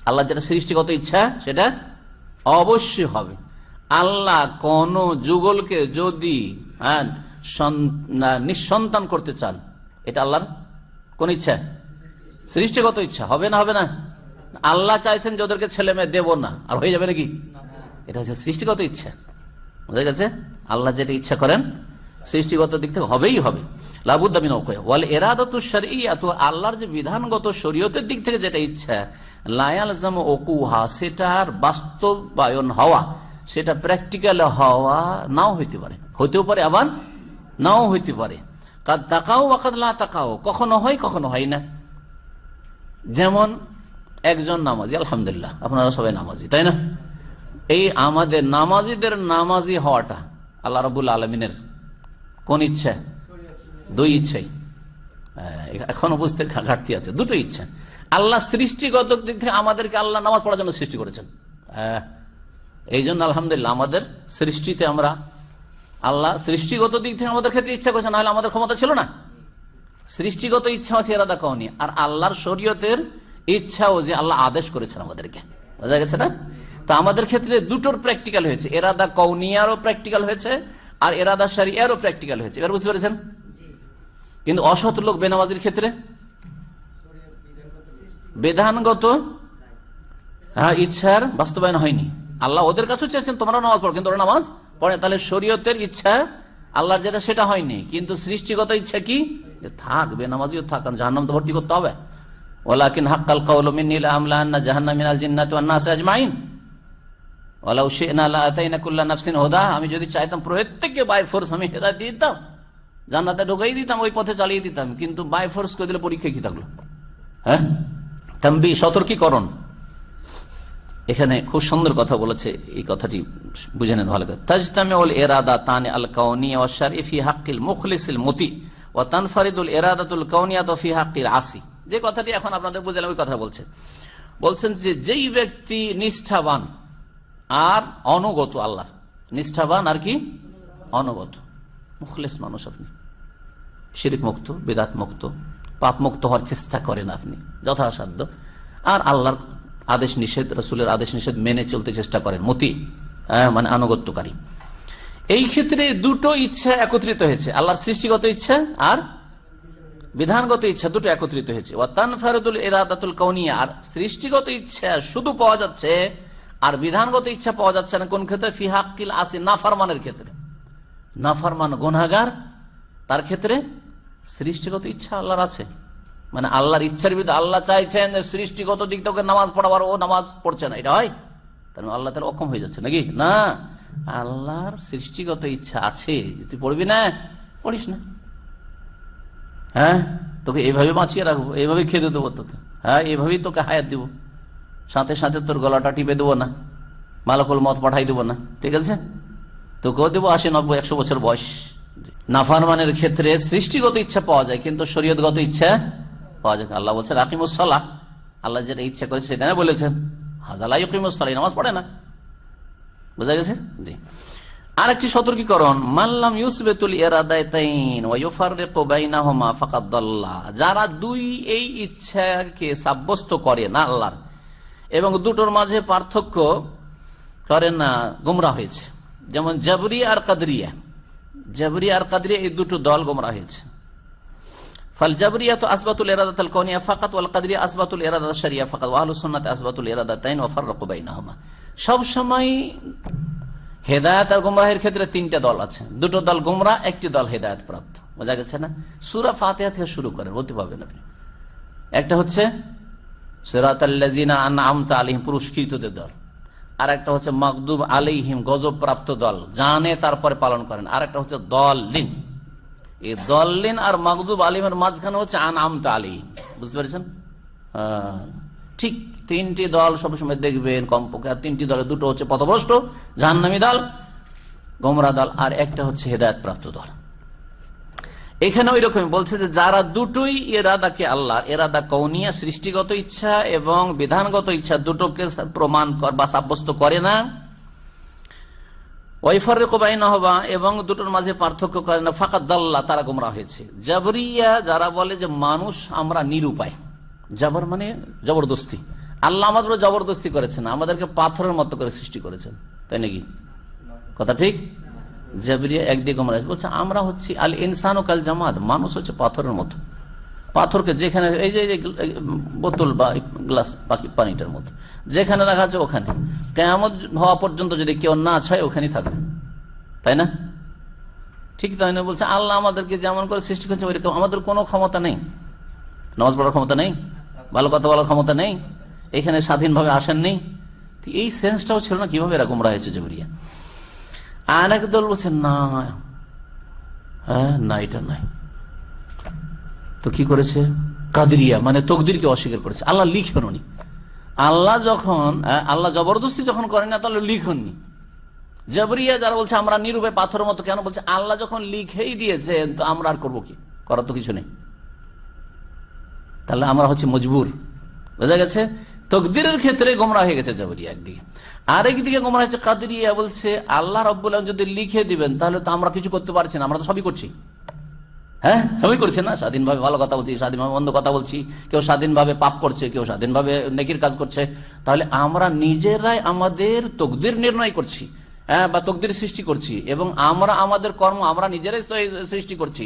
Speaker 4: আল্লাহ যেটা সৃষ্টিগত ইচ্ছা, সেটা অবশ্যই হবে। আল্লাহ কোন যুগলকে যদি হ্যাঁ নিঃসন্তান করতে চান, এটা আল্লাহর কোন ইচ্ছা? সৃষ্টিগত ইচ্ছা, হবে না হবে না? আল্লাহ চাইছেন যে ওদেরকে ছেলে মেয়ে দেবো না। আর হয়ে যাবে নাকি? এটা হচ্ছে সৃষ্টিগত ইচ্ছা। বুঝা গেছে? আল্লাহ যেটা ইচ্ছা করেন, সৃষ্টিগত দিক থেকে হবেই হবে। লাবুদ্দামিন ওয়াল এরাদত তো আল্লাহর যে বিধানগত শরীয়তের দিক থেকে যেটা ইচ্ছা, লায়ালজাম ওকুহা, সেটার বাস্তবায়ন হওয়া, সেটা প্র্যাকটিক্যাল হওয়া নাও হইতে পারে। হইতেও পারে আবার নাও হইতে পারে। তাকাও ওয়াকাদ লা তাকাও কখনো হয় কখনো হয় না। যেমন একজন নামাজি, আলহামদুলিল্লাহ। আপনারা সবাই নামাজি, তাই না? এই আমাদের নামাজিদের নামাজি হওয়াটা আল্লাহ রবুল আলমিনের কোন ইচ্ছা? দুই ইচ্ছাই। এখন বুঝতে ঘাটতি আছে। দুটো ইচ্ছা। আল্লাহ সৃষ্টিগত দিক থেকে আমাদেরকে আল্লাহ নামাজ পড়ার জন্য সৃষ্টি করেছেন। এই জন্য আলহামদুলিল্লাহ আমাদের সৃষ্টিতে আমরা আল্লাহ সৃষ্টিগত দিক থেকে আমাদের ক্ষেত্রে ইচ্ছা করেছেন, নাহলে আমাদের ক্ষমতা ছিল না। সৃষ্টিগত ইচ্ছা আছে, এরাদা কওনি। আর আল্লাহর শরীয়তের ইচ্ছাও যে আল্লাহ আদেশ করেছেন আমাদেরকে। বোঝা গেছে না? তা আমাদের ক্ষেত্রে দুটোর প্র্যাকটিক্যাল হয়েছে। এরাদা কৌনিয়ারও প্র্যাকটিক্যাল হয়েছে আর এরাদা সারিয়ারও প্র্যাকটিক্যাল হয়েছে। এবার বুঝতে পেরেছেন? কিন্তু অসৎ লোক বেনামাজির ক্ষেত্রে? বেধানগত হ্যাঁ ইচ্ছার বাস্তবায়ন হয়নি। আল্লাহ ওদের কাছেও চেয়েছেন তোমরা নামাজ পড়ো, কিন্তু ওরা নামাজ পড়ে তাহলে শরীয়তের ইচ্ছা, আল্লাহর যেটা, সেটা হয়নি। কিন্তু সৃষ্টিগত ইচ্ছা কি? থাক, বেনামাজিও থাক, কারণ জাহান্নাম তো ভর্তি করতে হবে। ওলাকিন হাক্কাল কাউল মিন্নিল আমলান্না জাহান্নাম মিনাল জিন্নাত নাস আজমাইন। ওয়ালাউ শি'না লাআতাইনা কুল্লা নাফসিন হুদা। আমি যদি চাইতাম প্রত্যেককে বাই ফোর্স আমি হেদায়েত দিয়ে দিতাম, জান্নাতে ঢুকাই দিতাম, ওই পথে চালিয়ে দিতাম, কিন্তু বাই ফোর্স করে দিলে পরীক্ষা কি থাকল? হ্যাঁ? তাম্বি সতর্কীকরণ। এখানে খুব সুন্দর কথা বলেছে, এই কথাটি বুঝে নেন ভালো করে। তাজতামে ওল এরাদা তান আল কাউনিয়া ওয়া শারিফি হাক্কিল মুখলিসিল মতি, ওয়া তানফারিদুল এরাদাতুল কাউনিয়া তো ফি হাক্কিল আসি। যে কথাটি এখন আপনাদের বুঝালাম, ওই কথা বলছে। বলছেন যে, যেই ব্যক্তি নিষ্ঠাবান, আর অনুগত আল্লাহ। নিষ্ঠাবান আর কি? অনুগত। মুখলেস মানুষ আপনি। শিরিক মুক্ত, বেদাত মুক্ত, পাপ মুক্ত হওয়ার চেষ্টা করেন আপনি, যথাসাধ্য। আর আল্লাহর আদেশ নিষেধ, রসুলের আদেশ নিষেধ মেনে চলতে চেষ্টা করেন, মতি মানে আনুগত্যকারী। এই ক্ষেত্রে দুটো ইচ্ছা একত্রিত হয়েছে, আল্লাহর সৃষ্টিগত ইচ্ছা আর বিধানগত ইচ্ছা দুটো একত্রিত হয়েছে। ওয়াতান ফারুদুল এরাদাতুল কৌনিয়া আর সৃষ্টিগত ইচ্ছা শুধু পাওয়া যাচ্ছে, আর বিধানগত ইচ্ছা পাওয়া যাচ্ছে না কোন ক্ষেত্রে? ফিহাক্কিল আসি, নাফারমানের ক্ষেত্রে। নাফারমান গুনাগার তার ক্ষেত্রে সৃষ্টিগত ইচ্ছা আল্লাহর আছে। মানে আল্লাহর ইচ্ছার বিরুদ্ধে আল্লাহ চাইছেন সৃষ্টিগত দিক থেকে নামাজ পড়াবার, ও নামাজ পড়ছে না, এটা হয়? তার মানে আল্লাহ তাহলে অক্ষম হয়ে যাচ্ছে, নাকি? না। আল্লাহর সৃষ্টিগত ইচ্ছা আছে, তুই পড়বি না, পড়িস না। হ্যাঁ? তোকে এইভাবে বাঁচিয়ে রাখব এইভাবে খেতে দেবো তোকে। হ্যাঁ এইভাবেই তোকে হায়াত দিব। সাথে সাথে তোর গলাটা টিপে দেবো না, মালাকুল মত পাঠাই দেবো না, ঠিক আছে? তোকেও দেবো আশি নব্বই একশো বছর বয়স। নাফারমানের ক্ষেত্রে সৃষ্টিগত ইচ্ছা পাওয়া যায়, কিন্তু শরীয়তগত ইচ্ছা পাওয়া যায়। আল্লাহ বলছে রাকিমুসলা আল্লাহ যেটা ইচ্ছা করেছে সেটা বলেছেন। হাজালাই কিমুসলা নামাজ পড়ে না। বোঝা গেছে? জি। আরেকটি সতর্কীকরণ মাল্লাম ইউসবেতুল যারা দুই এই ইচ্ছাকে সাব্যস্ত করে না আল্লাহর, এবং দুটোর মাঝে পার্থক্য করে না গুমরা হয়েছে। যেমন জাবরি আর কাদরিয়া, জাবরি আর কাদরিয়া এই দুটো দল গোমরা হয়েছে। ফাল জাবরিয়া তো আসবাতুল ইরাদাত আল কাউনিয়া ফাকাত ওয়াল কাদরিয়া আসবাতুল ইরাদাত শারিয়া ফাকাত ওয়া আহলুস সুন্নাত আসবাতুল ইরাদাতাইন ওয়া ফাররাকু বাইনাহুমা। সব সময় হেদায়েত আর গুমরাহের ক্ষেত্রে তিনটা দল আছে। দুটো দল গুমরা একটি দল হেদায়েত প্রাপ্ত বোঝা গেছে না? সূরা ফাতিহা থেকে শুরু করেন বলতে পারবেন আপনি। একটা হচ্ছে সিরাত আল্লাযিনা আনআমতা আলাইহিম, পুরস্কৃতদের দল। আর একটা হচ্ছে মকদুব আলাইহিম গজব প্রাপ্ত দল। জানে তারপরে পালন করেন। আর একটা হচ্ছে দলিন এই দলিন আর মকদুব আলিমের মাঝখানে হচ্ছে আনআমতা আলাইহিম। বুঝতে পেরেছেন? ঠিক তিনটি দল সবসময় দেখবেন কমপক্ষে, আর তিনটি দলে দুটো হচ্ছে পথভ্রষ্ট, জাহান্নামি দল, গোমরা দল, আর একটা হচ্ছে হেদায়ত প্রাপ্ত দল। এখানে ওই রকম বলছে যে যারা দুটোই এরাদাকে আল্লাহ এরাদা কৌনিয়া, সৃষ্টিগত ইচ্ছা এবং বিধানগত ইচ্ছা দুটোকে প্রমাণ কর- বা সাব্যস্ত করে না। ওয়াইফারে কোবাইন হবা এবং দুটোর মাঝে পার্থক্য করে না। ফাঁকা দাল্লা, তারা গোমরা হয়েছে। জাবরিয়া যারা বলে যে মানুষ আমরা নিরুপায়। জাবর মানে জবরদস্তি। আল্লাহ আমাদের জবরদস্তি করেছেন, আমাদেরকে পাথরের মতো করে সৃষ্টি করেছেন। তাই নাকি? কথা ঠিক? জাবরিয়া একদিকে গোমরা বলছে, আমরা হচ্ছি আল ইনসান ও কাল জামাত, মানুষ হচ্ছে পাথরের মতো। পাথরকে যেখানে, এই যে বোতল বা গ্লাস পানিটার মতো, যেখানে রাখা আছে ওখানে। কেমন হওয়া পর্যন্ত যদি কেউ না ছয়, ওখানেই থাকবে। তাই না? ঠিক তাই না? বলছে, আল্লাহ আমাদেরকে যেমন করে সৃষ্টি করছে ওইরকম, আমাদের কোনো ক্ষমতা নেই। নামাজ পড়ার ক্ষমতা নেই। ভালো কথা বলার ক্ষমতা নেই। এখানে স্বাধীনভাবে আসেন নেই তো এই সেন্সটাও ছিল না কীভাবে এরকম হয়েছে জবরিয়া। আর এক দল বলছে, না হ্যাঁ না, এটা নাই। তো কি করেছে? কাদরিয়া মানে তকদিরকে অস্বীকার করেছে। আল্লাহ লিখেননি আল্লাহ যখন আল্লাহ জবরদস্তি যখন করেন না, তাহলে লিখননি জবরিয়া যারা বলছে, আমরা নিরূপে পাথরের মতো কেন? বলছে, আল্লাহ যখন লিখেই দিয়েছে তো আমরা আর করব কি? করার তো কিছু নেই। তাহলে আমরা হচ্ছে মজবুর। বোঝা গেছে? তকদিরের ক্ষেত্রে গোমরা হয়ে গেছে জবরিয়া একদিকে। আরেকদিকে গোমরা হয়েছে কাদরিয়া বলছে, আল্লাহ রব্বুল যদি লিখে দিবেন, তাহলে তো আমরা কিছু করতে পারছি না, আমরা তো সবই করছি। হ্যাঁ? সবই করছে না? স্বাধীনভাবে ভালো কথা বলছি, স্বাধীনভাবে মন্দ কথা বলছি, কেউ স্বাধীনভাবে পাপ করছে, কেউ স্বাধীনভাবে নেকির কাজ করছে। তাহলে আমরা নিজেরাই আমাদের তকদির নির্ণয় করছি হ্যাঁ বা তকদির সৃষ্টি করছি, এবং আমরা আমাদের কর্ম আমরা নিজেরাই সৃষ্টি করছি।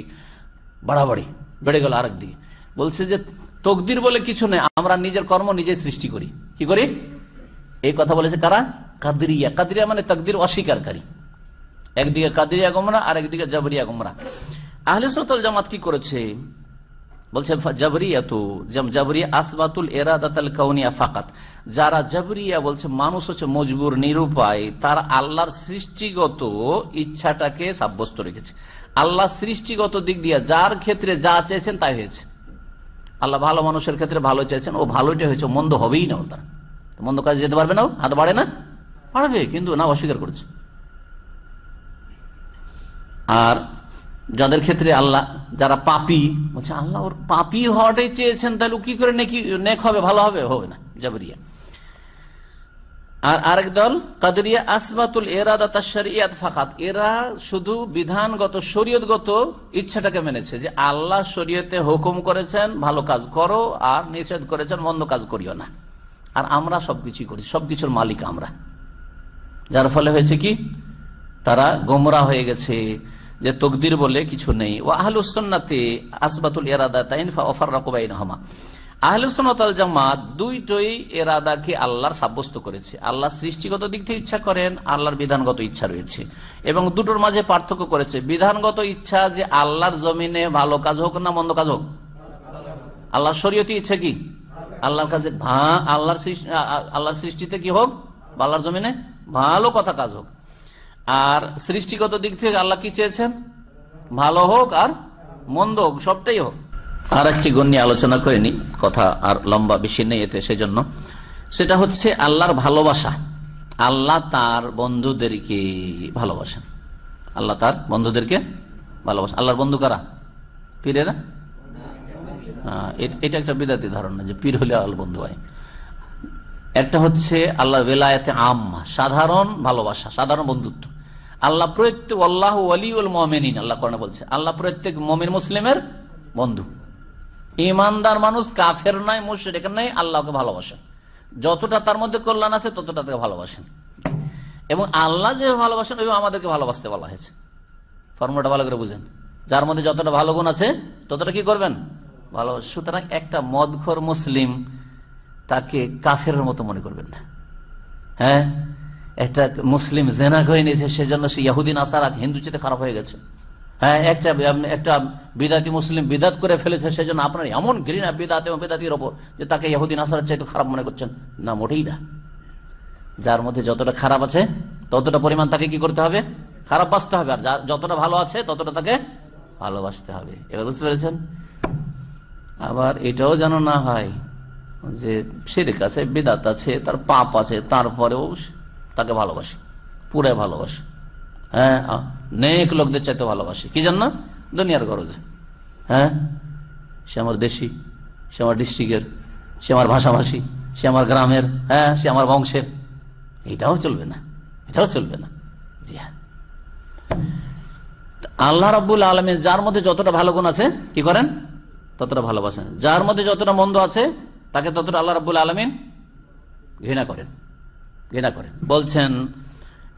Speaker 4: বাড়াবাড়ি, বেড়ে গেল আরেক দিকে। বলছে যে তকদির বলে কিছু নেই, আমরা নিজের কর্ম নিজে সৃষ্টি করি। কি করি? এই কথা বলেছে কারা? কাদরিয়া। কাদরিয়া মানে তকদির অস্বীকারী। একদিকে কাদরিয়া গোমরা আর একদিকে জাবরিয়া গোমরা। আহলে সতল জামাত কি করেছে? বলছে জাবরিয়া তো জাবরিয়া আসবাতুল এরাদাতাল কাউনিয়া ফাকাত। যারা জাবরিয়া বলছে, মানুষ হচ্ছে মজবুর, নিরুপায়, তার আল্লাহর সৃষ্টিগত ইচ্ছাটাকে সাব্যস্ত রেখেছে। আল্লাহ সৃষ্টিগত দিক দিয়ে যার ক্ষেত্রে যা চেয়েছেন তাই হয়েছে। আল্লাহ ভালো মানুষের ক্ষেত্রে ভালো চেয়েছেন ও ভালোটা হয়েছে, মন্দ হবেই না ওর মন্দ কাজে যেতে পারবে না হাত বাড়ে না? বাড়বে, কিন্তু না অস্বীকার করেছে। আর যাদের ক্ষেত্রে আল্লাহ, যারা পাপি, বলছে আল্লাহ ওর পাপি হওয়াটাই চেয়েছেন, তাহলে কি করে নেকি নেক হবে, ভালো হবে? হবে না, জাবরিয়া। আর আরেক দল, কাদরিয়া আসবাতুল এরাদা তাশরিয়াত ফাকাত। এরা শুধু বিধানগত, শরীয়তগত ইচ্ছাটাকে মেনেছে যে আল্লাহ শরীয়তে হুকুম করেছেন, ভালো কাজ করো, আর নিষেধ করেছেন, মন্দ কাজ করিও না। আর আমরা সবকিছুই করছি, সবকিছুর মালিক আমরা। যার ফলে হয়েছে কি? তারা গোমরা হয়ে গেছে যে তকদির বলে কিছু নেই। ও আহলুসন্নাতে আসবাতুল এরাদা তাইন অফার রকবাইন হমা আহলুসন্নতাল জামাত দুইটই এরাদাকে আল্লাহর সাব্যস্ত করেছে। আল্লাহ সৃষ্টিগত দিক থেকে ইচ্ছা করেন বিধানগত ইচ্ছা রয়েছে। এবং দুটোর মাঝে পার্থক্য করেছে। বিধানগত ইচ্ছা যে আল্লাহর জমিনে ভালো কাজ হোক না মন্দ কাজ হোক। আল্লাহর শরীয়তি ইচ্ছা কি? আল্লাহর কাছে আল্লাহর আল্লাহর সৃষ্টিতে কি হোক? আল্লাহর জমিনে ভালো কথা কাজ হোক। আর সৃষ্টিগত দিক থেকে আল্লাহ কি চেয়েছেন? ভালো হোক আর মন্দ হোক, সবটাই হোক। আর একটি গুণ নিয়ে আলোচনা করিনি, কথা আর লম্বা বেশি নেই এতে, সেজন্য। সেটা হচ্ছে আল্লাহর ভালোবাসা। আল্লাহ তার বন্ধুদেরকে ভালোবাসেন। আল্লাহ তার বন্ধুদেরকে ভালোবাসেন। আল্লাহর বন্ধু কারা? পীরেরা? এটা একটা বিদাতি ধারণা যে পীর হলে আল্লাহ বন্ধু হয়। একটা হচ্ছে আল্লাহ বেলায়তে আম্মা, সাধারণ ভালোবাসা, সাধারণ বন্ধুত্ব। আল্লাহ প্রত্যেক আল্লাহ আলিউল মমিন আল্লাহ কর্ণে বলছে, আল্লাহ প্রত্যেক মমিন মুসলিমের বন্ধু। ইমানদার মানুষ কাফের নাই, মুশ্রেক নাই, আল্লাহকে ভালোবাসেন যতটা তার মধ্যে কল্যাণ আছে, ততটা তাকে ভালোবাসেন। এবং আল্লাহ যে ভালোবাসেন ওই আমাদেরকে ভালোবাসতে বলা হয়েছে। ফর্মুলাটা ভালো করে বুঝেন। যার মধ্যে যতটা ভালো গুণ আছে, ততটা কি করবেন? ভালোবাসা সুতরাং একটা মদখর মুসলিম তাকে কাফের মতো মনে করবেন না। হ্যাঁ? একটা মুসলিম জেনা করে নিয়েছে, সেজন্য সে ইয়াহুদিন আসার হিন্দু চেতে খারাপ হয়ে গেছে। হ্যাঁ একটা একটা বিদাতি মুসলিম বিদাত করে ফেলেছে, সেজন্য আপনার এমন ঘৃণা বিদাত এবং বিদাতির ওপর যে তাকে ইয়াহুদিন আসার চাইতে খারাপ মনে করছেন। না, মোটেই না। যার মধ্যে যতটা খারাপ আছে, ততটা পরিমাণ তাকে কি করতে হবে? খারাপ বাঁচতে হবে। আর যতটা ভালো আছে, ততটা তাকে ভালোবাসতে হবে। এবার বুঝতে পেরেছেন? আবার এটাও যেন না হয় যে শিরিক আছে, বিদাত আছে, তার পাপ আছে, তারপরেও তাকে ভালোবাসে পুরাই ভালোবাসে। হ্যাঁ নেক লোকদের চাইতে ভালোবাসে। কি জান না? দুনিয়ার গরজে। হ্যাঁ? সে আমার দেশি, সে আমার ডিস্ট্রিক্টের, সে আমার ভাষাভাষী, সে আমার গ্রামের হ্যাঁ সে আমার বংশের। এটাও চলবে না, এটাও চলবে না। জি হ্যাঁ। আল্লাহ রাবুল আলমের যার মধ্যে যতটা ভালো গুণ আছে, কি করেন? ততটা ভালোবাসেন। যার মধ্যে যতটা মন্দ আছে, তাকে ততটা আল্লাহ রাবুল আলমিন ঘৃণা করেন। ঘৃণা করেন। বলছেন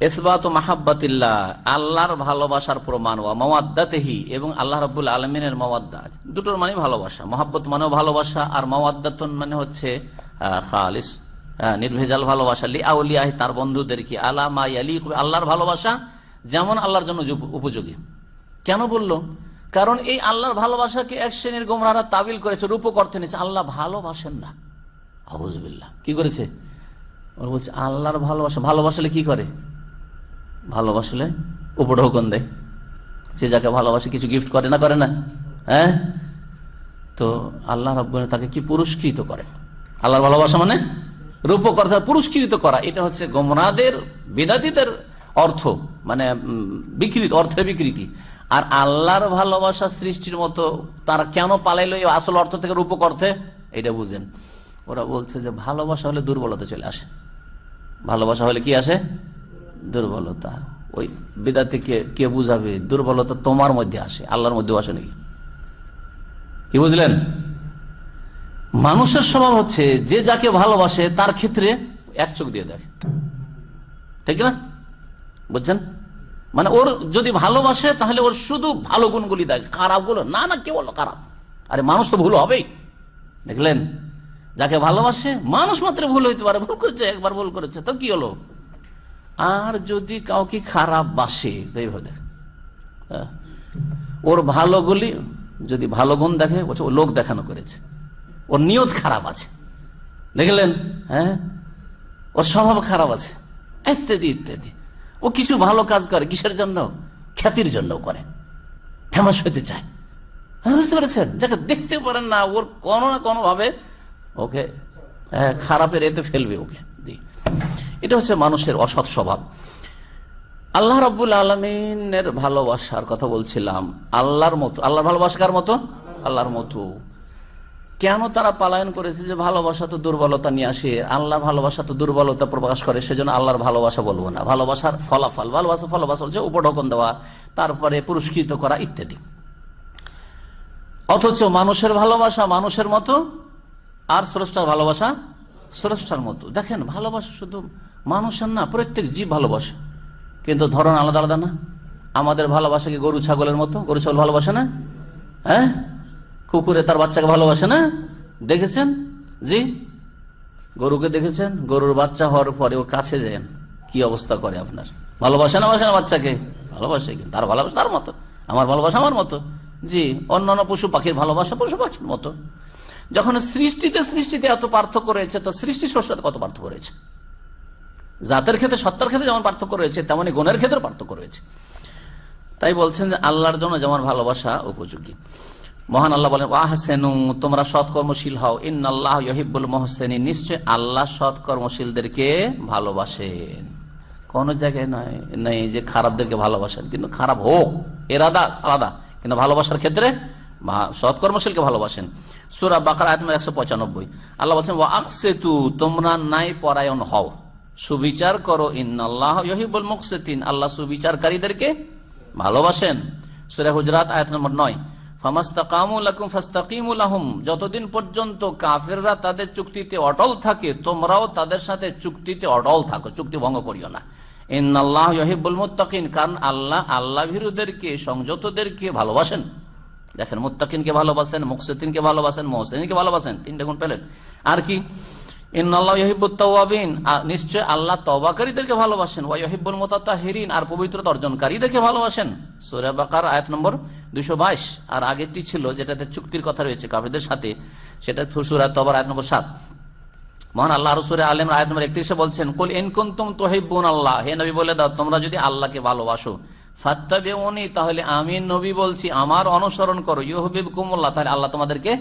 Speaker 4: এসবাত মাহাব্বাতিল্লাহ, আল্লাহর ভালোবাসার প্রমাণ, ওয়া মাওয়াদ্দাতেহি, এবং আল্লাহ রাবুল আলমিনের মাওয়াদ্দা দুটোর মানে ভালোবাসা। মহাব্বত মানেও ভালোবাসা, আর মাওয়াদ্দাতন মানে হচ্ছে খালিস নির্ভেজাল ভালোবাসা। লি আউলিয়াহ তার বন্ধুদেরকে আলা মা আলী আল্লাহর ভালোবাসা যেমন আল্লাহর জন্য উপযোগী। কেন বলল? কারণ এই আল্লাহর ভালোবাসাকে এক শ্রেণির গোমরারা তাবিল করেছে, রূপক অর্থে নিয়েছে। আল্লাহ ভালোবাসেন না। আবুজবিল্লা কি করেছে? ওরা বলছে, আল্লাহর ভালোবাসা। ভালোবাসলে কি করে? ভালোবাসলে উপঢৌকন দেয়। যে যাকে ভালোবাসে কিছু গিফট করে না করে না। হ্যাঁ? তো আল্লাহ রব তাকে কি পুরস্কৃত করেন আল্লাহর ভালোবাসা মানে রূপক অর্থাৎ পুরস্কৃত করা। এটা হচ্ছে গোমরাদের, বিদাতিদের অর্থ মানে বিকৃতি, অর্থের বিকৃতি। আর আল্লাহর ভালোবাসা সৃষ্টির মতো তারা কেন পালাইলো আসল অর্থ থেকে রূপক অর্থে? এটা বুঝেন। ওরা বলছে যে ভালোবাসা হলে দুর্বলতা চলে আসে। ভালোবাসা হলে কি আসে? দুর্বলতা। ওই বিদাতে কে কে বুঝাবে? দুর্বলতা তোমার মধ্যে আসে, আল্লাহর মধ্যেও আসে নাকি? কি বুঝলেন? মানুষের স্বভাব হচ্ছে, যে যাকে ভালোবাসে, তার ক্ষেত্রে এক চোখ দিয়ে দেখে। ঠিক না? বুঝছেন? মানে ওর যদি ভালোবাসে, তাহলে ওর শুধু ভালো গুণগুলি দেখে, খারাপগুলো। না না কে বলল খারাপ। আরে মানুষ তো ভুল হবেই। দেখলেন? যাকে ভালোবাসে, মানুষ মাত্র ভুল হইতে পারে। ভুল করেছে, একবার ভুল করেছে। তো কি হলো? আর যদি কাউকে খারাপ বাসে তাই দেখ। হ্যাঁ। ওর ভালো গুলি যদি ভালো গুণ দেখে বলছে ও লোক দেখানো করেছে। ওর নিয়ত খারাপ আছে। দেখলেন? হ্যাঁ? ওর স্বভাব খারাপ আছে। ইত্যাদি ইত্যাদি। ও কিছু ভালো কাজ করে কিসের জন্য? খ্যাতির জন্য করে। ফেমাস হইতে চায়। হ্যাঁ, বুঝতে পেরেছেন? যাকে দেখতে পারেন না ওর কোনো না কোনো ভাবে ওকে হ্যাঁ, খারাপের এতে ফেলবে ওকে। এটা হচ্ছে মানুষের অসৎ স্বভাব। আল্লাহ রব্বুল আলমিনের ভালোবাসার কথা বলছিলাম। আল্লাহর মতো আল্লাহর ভালোবাসা কার মতো? আল্লাহর মতো। কেন তারা পালায়ন করেছে যে ভালোবাসা তো দুর্বলতা নিয়ে আসে? আল্লাহ ভালোবাসা তো দুর্বলতা প্রকাশ করে, সেজন্য আল্লাহর ভালোবাসা বলব না। ভালোবাসার ফলাফল ভালোবাসা ফলাফল হচ্ছে উপঢকন দেওয়া, তারপরে পুরস্কৃত করা ইত্যাদি। অথচ মানুষের ভালোবাসা মানুষের মতো, আর স্রষ্টার ভালোবাসা স্রষ্টার মতো। দেখেন, ভালোবাসা শুধু মানুষের না প্রত্যেক জীব ভালোবাসে। কিন্তু ধরন আলাদা আলাদা না? আমাদের ভালোবাসা কি গরু, ছাগলের মতো? গরু, ছাগল ভালোবাসে না? হ্যাঁ? কুকুরে তার বাচ্চাকে ভালোবাসে না? দেখেছেন? জি? গরুকে দেখেছেন? গরুর বাচ্চা হওয়ার পরে ওর কাছে যান কি অবস্থা করে আপনার? ভালোবাসে না, বাসে না বাচ্চাকে? ভালোবাসে কিন্তু। তার ভালোবাসা তার মতো। আমার ভালোবাসা আমার মতো। জি? অন্যান্য পশু পাখির ভালোবাসা পশু পাখির মতো। যখন সৃষ্টিতে সৃষ্টিতে এত পার্থক্য রয়েছে, তো সৃষ্টি সৃষ্টিতে কত পার্থক্য রয়েছে? জাতের ক্ষেত্রে, সত্তার ক্ষেত্রে যেমন পার্থক্য রয়েছে, তেমনি গুণের ক্ষেত্রে পার্থক্য রয়েছে। তাই বলছেন যে আল্লাহর জন্য যেমন ভালোবাসা উপযোগী। মহান আল্লাহ বলেন, ওয়াহসেনু, তোমরা সৎকর্মশীল হও। ইন আল্লাহ ইহিবুল মোহসেনী নিশ্চয় আল্লাহ সৎকর্মশীলদেরকে ভালোবাসেন। কোন জায়গায় নয়, নেই যে খারাপদেরকে ভালোবাসেন, কিন্তু খারাপ হোক, এরাদা আলাদা। কিন্তু ভালোবাসার ক্ষেত্রে সৎকর্মশীলকে ভালোবাসেন। সুরা বাকার আয়তম একশো পঁচানব্বই। আল্লাহ বলছেন ওয়া আকসেতু তোমরা নাই পরায়ণ হও। সুবিচার করো, ইন্নাল্লাহ ইহিবুল মুকসেতিন আল্লাহ সুবিচারকারীদেরকে ভালোবাসেন। সুরা হুজরাত, আয়াত নম্বর নয়। যতদিন পর্যন্ত কাফেররা তাদের চুক্তিতে অটল থাকে, তোমরাও তাদের সাথে চুক্তিতে অটল থাকো, চুক্তি ভঙ্গ করিও না। ইন্নাল্লাহ ইহিবুল মুত্তাকিন। কারণ আল্লাহ আল্লাহ ভীরুদেরকে সংযতদেরকে ভালোবাসেন। দেখেন, মুত্তাকিনকে ভালোবাসেন মুকসেতিনকে ভালোবাসেন মোহসেনকে ভালোবাসেন, তিনটে গুণ পেলেন। আর কি? নিশ্চয় আল্লাহ তবাকারীদেরকে ভালোবাসেন। ওয়াহিবুল মোতাহিরিন আর পবিত্রতা অর্জনকারীদেরকে ভালোবাসেন। সোরা বাকার, আয়াত নম্বর দুশো বাইশ। আর আগেরটি ছিল যেটাতে চুক্তির কথা রয়েছে কাফেরদের সাথে। সেটা সুরা তবর আয়াত নম্বর সাত। মহান আল্লাহ রসুরে আলম আয়াত নম্বর একত্রিশে বলছেন, কুল ইনকুন্তুম তোহিবুন আল্লাহ। হে নবী, বলে দাও, তোমরা যদি আল্লাহকে ভালোবাসো ফাত্তাবে তাহলে আমি নবী বলছি, আমার অনুসরণ করো। ইহবিব কুমুল্লাহ তাহলে আল্লাহ তোমাদেরকে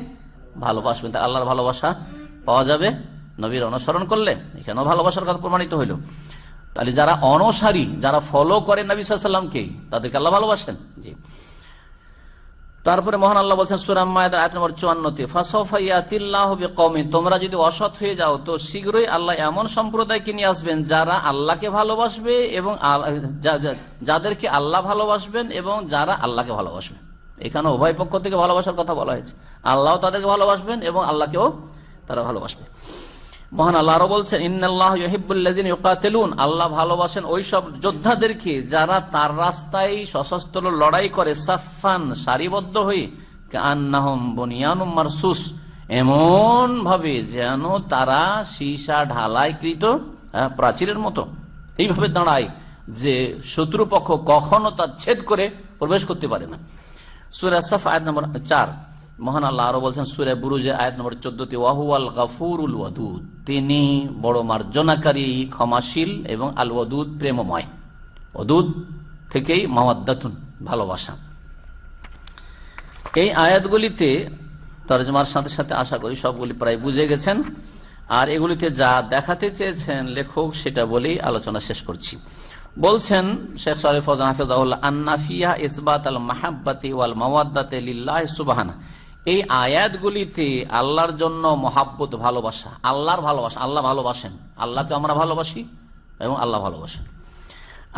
Speaker 4: ভালোবাসবেন। তাহলে আল্লাহর ভালোবাসা পাওয়া যাবে। নবীর অনুসরণ করলেন এখানেও ভালোবাসার কথা প্রমাণিত হইল। তাহলে যারা অনসারী, যারা ফলো করে নবী সাল্লামকে তাদেরকে আল্লাহ ভালোবাসেন? জি। তারপরে মহান আল্লাহ বলছেন সুরাম আয়াত নম্বর চুয়ান্নতে ফাসফাইয়াতিল্লাহ কমে তোমরা যদি অসৎ হয়ে যাও, তো শীঘ্রই আল্লাহ এমন সম্প্রদায়কে নিয়ে আসবেন, যারা আল্লাহকে ভালোবাসবে এবং যাদেরকে আল্লাহ ভালোবাসবেন এবং যারা আল্লাহকে ভালোবাসবেন। এখানে উভয় পক্ষ থেকে ভালোবাসার কথা বলা হয়েছে। আল্লাহ তাদেরকে ভালোবাসবেন এবং আল্লাহকেও তারা ভালোবাসবে। মহান আল্লাহ আরও বলছেন, ইন্নাল্লাহ ইহিবুল্লাযিনা ইউকাতিলুন। আল্লাহ ভালোবাসেন ওই সব যোদ্ধাদেরকে যারা তার রাস্তায় সশস্ত্র লড়াই করে সাফান সারিবদ্ধ হয়ে কান্নাহুম বুনিয়ানুম মারসুস। এমন ভাবে যেন তারা সীসা ঢালাইকৃত প্রাচীরের মতো। এইভাবে দাঁড়ায় যে শত্রুপক্ষ কখনো তা ছেদ করে প্রবেশ করতে পারে না। সুরা সাফ আয়াত নম্বর চার। মহান আল্লাহ আরও বলছেন, সুরে বুরুজে আয়াত নম্বর চোদ্দতে, ওয়াহুয়াল গাফুরুল ওয়াদুদ তিনি বড় মার্জনাকারী, ক্ষমাশীল এবং আল ওয়াদুদ প্রেমময়। ওদুদ থেকেই মাওয়াদ্দাতুন, ভালোবাসা। এই আয়াতগুলিতে তরজমার সাথে সাথে আশা করি সবগুলি প্রায় বুঝে গেছেন। আর এগুলিতে যা দেখাতে চেয়েছেন লেখক, সেটা বলেই আলোচনা শেষ করছি। বলছেন শেখ ফজান হাফিজাউল্লাহ আন্নাফিয়া ইসবাত আল মাহাব্বাতি ওয়াল মাওয়াদ্দাতে লিল্লাহ সুবহানা এই আয়াতগুলিতে আল্লাহর জন্য মহাব্বত ভালোবাসা আল্লাহর ভালোবাসা আল্লাহ ভালোবাসেন। আল্লাহকে আমরা ভালোবাসি এবং আল্লাহ ভালোবাসেন।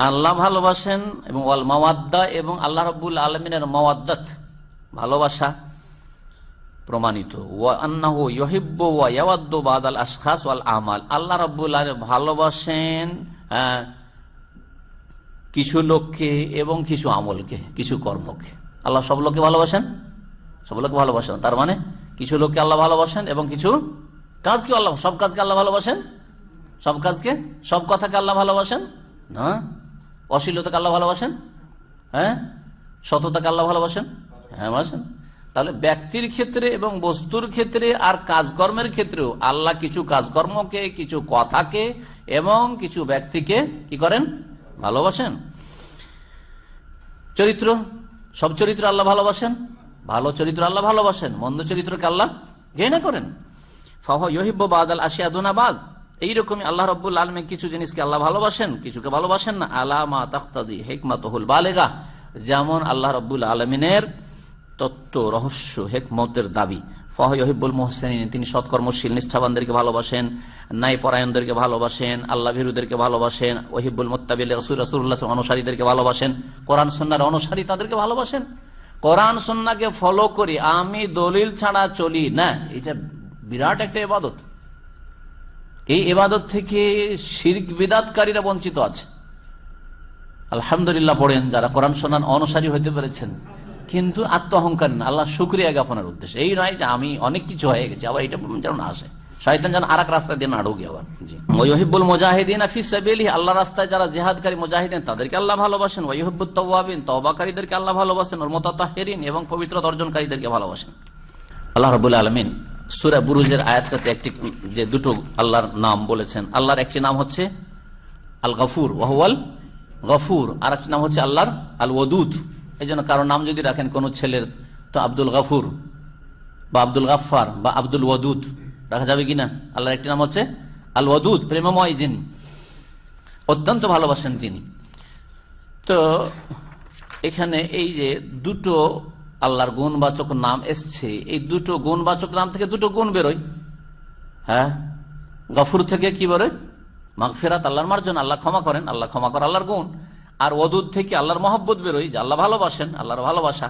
Speaker 4: আল্লাহ ভালোবাসেন এবং ওয়াল মাওয়াদ্দা এবং আল্লাহ রব্বুল আলমিনের মাওয়াদ্দাত ভালোবাসা প্রমাণিত। ওয়া আন্নাহু ইউহিব্বু ওয়া ইয়াওয়াদ্দু বাদাল আশখাস ওয়াল আমাল। আল্লাহ রাব্বুল ভালোবাসেন হ্যাঁ, কিছু লোককে এবং কিছু আমলকে কিছু কর্মকে। আল্লাহ সব লোককে ভালোবাসেন? সব লোককে ভালোবাসেন। তার মানে কিছু লোককে আল্লাহ ভালোবাসেন এবং কিছু কাজকে আল্লাহ, সব কাজকে আল্লাহ ভালোবাসেন? সব কাজকে? সব কথাকে আল্লাহ ভালোবাসেন? না? অশ্লীলতাকে আল্লাহ ভালোবাসেন? হ্যাঁ? সততাকে আল্লাহ ভালোবাসেন? হ্যাঁ ভালোবাসেন। তাহলে ব্যক্তির ক্ষেত্রে এবং বস্তুর ক্ষেত্রে আর কাজকর্মের ক্ষেত্রেও আল্লাহ কিছু কাজকর্মকে, কিছু কথাকে এবং কিছু ব্যক্তিকে কি করেন? ভালোবাসেন। চরিত্র? সব চরিত্র আল্লাহ ভালোবাসেন? ভালো চরিত্র আল্লাহ ভালোবাসেন, মন্দ চরিত্রকে আল্লাহ ঘৃণা করেন। ফাহ ইহিব্ব বাদাল আসিয়া দুনাবাদ এইরকমই আল্লাহ রব্বুল আলমী কিছু জিনিসকে আল্লাহ ভালোবাসেন, কিছুকে ভালোবাসেন না। আলামা তাখতাদি হেকমাতহুল বালেগা। যেমন আল্লাহ রব্বুল আলমিনের তত্ত্ব, রহস্য, হেকমতের দাবি। ফহিবুল মোহসেন তিনি সৎকর্মশীল, নিষ্ঠাবানদেরকে ভালোবাসেন নাই পরায়ণদেরকে ভালোবাসেন, আল্লাহ ভিরুদেরকে ভালোবাসেন ওহিবুল মোত্তাবিল রসুল রসুল্লাহ অনুসারীদেরকে ভালোবাসেন, কোরআন সন্ন্যার অনুসারী তাদেরকে ভালোবাসেন। কোরআন সন্নাকে ফলো করি, আমি দলিল ছাড়া চলি না। এটা বিরাট একটা এবাদত এই এবাদত থেকে শির্ক বিদাতকারীরা বঞ্চিত আছে। আলহামদুলিল্লাহ পড়েন যারা কোরআন সন্ন্যান অনুসারী হইতে পেরেছেন, কিন্তু আত্ম অহংকার না। আল্লাহ শুক্রিয়া জ্ঞাপনের উদ্দেশ্যে। এই নয় যে আমি অনেক কিছু হয়ে গেছি, আবার এটা যেন আসে। শয়তান যেন আর এক রাস্তা দিয়ে না ঢুকে আবার ওইহিবুল মুজাহিদিন আফিসাবিলি আল্লাহ রাস্তায় যারা জেহাদকারী মুজাহিদিন তাদেরকে আল্লাহ ভালোবাসেন। ওইহিবুল তওয়াবিন তওবাকারীদেরকে আল্লাহ ভালোবাসেন। ওর মোতাতাহেরিন এবং পবিত্র অর্জনকারীদেরকে ভালোবাসেন। আল্লাহ রবুল আলমিন সুরা বুরুজের আয়াতটাতে একটি যে দুটো আল্লাহর নাম বলেছেন। আল্লাহর একটি নাম হচ্ছে আল গফুর ওয়াহুয়াল গফুর। আর একটি নাম হচ্ছে আল্লাহর আল ওদুদ এই জন্য কারও নাম যদি রাখেন কোন ছেলের তো আব্দুল গাফুর বা আব্দুল গাফার বা আব্দুল ওয়াদুদ। রাখা যাবে কিনা? আল্লাহর একটি নাম হচ্ছে আল ওয়াদুদ প্রেমময় যিনি। অত্যন্ত ভালোবাসেন যিনি। তো, এখানে এই যে দুটো আল্লাহর গুণবাচক নাম এসছে, এই দুটো গুণবাচক নাম থেকে দুটো গুণ বেরোয়। হ্যাঁ? গফুর থেকে কি বেরোয়? মাগফেরাত, আল্লাহর মার্জন, আল্লাহ ক্ষমা করেন, আল্লাহ ক্ষমা করেন আল্লাহর গুণ। আর ওদুদ থেকে আল্লাহর মহব্বত বেরোয় যে আল্লাহ ভালোবাসেন, আল্লাহর ভালোবাসা।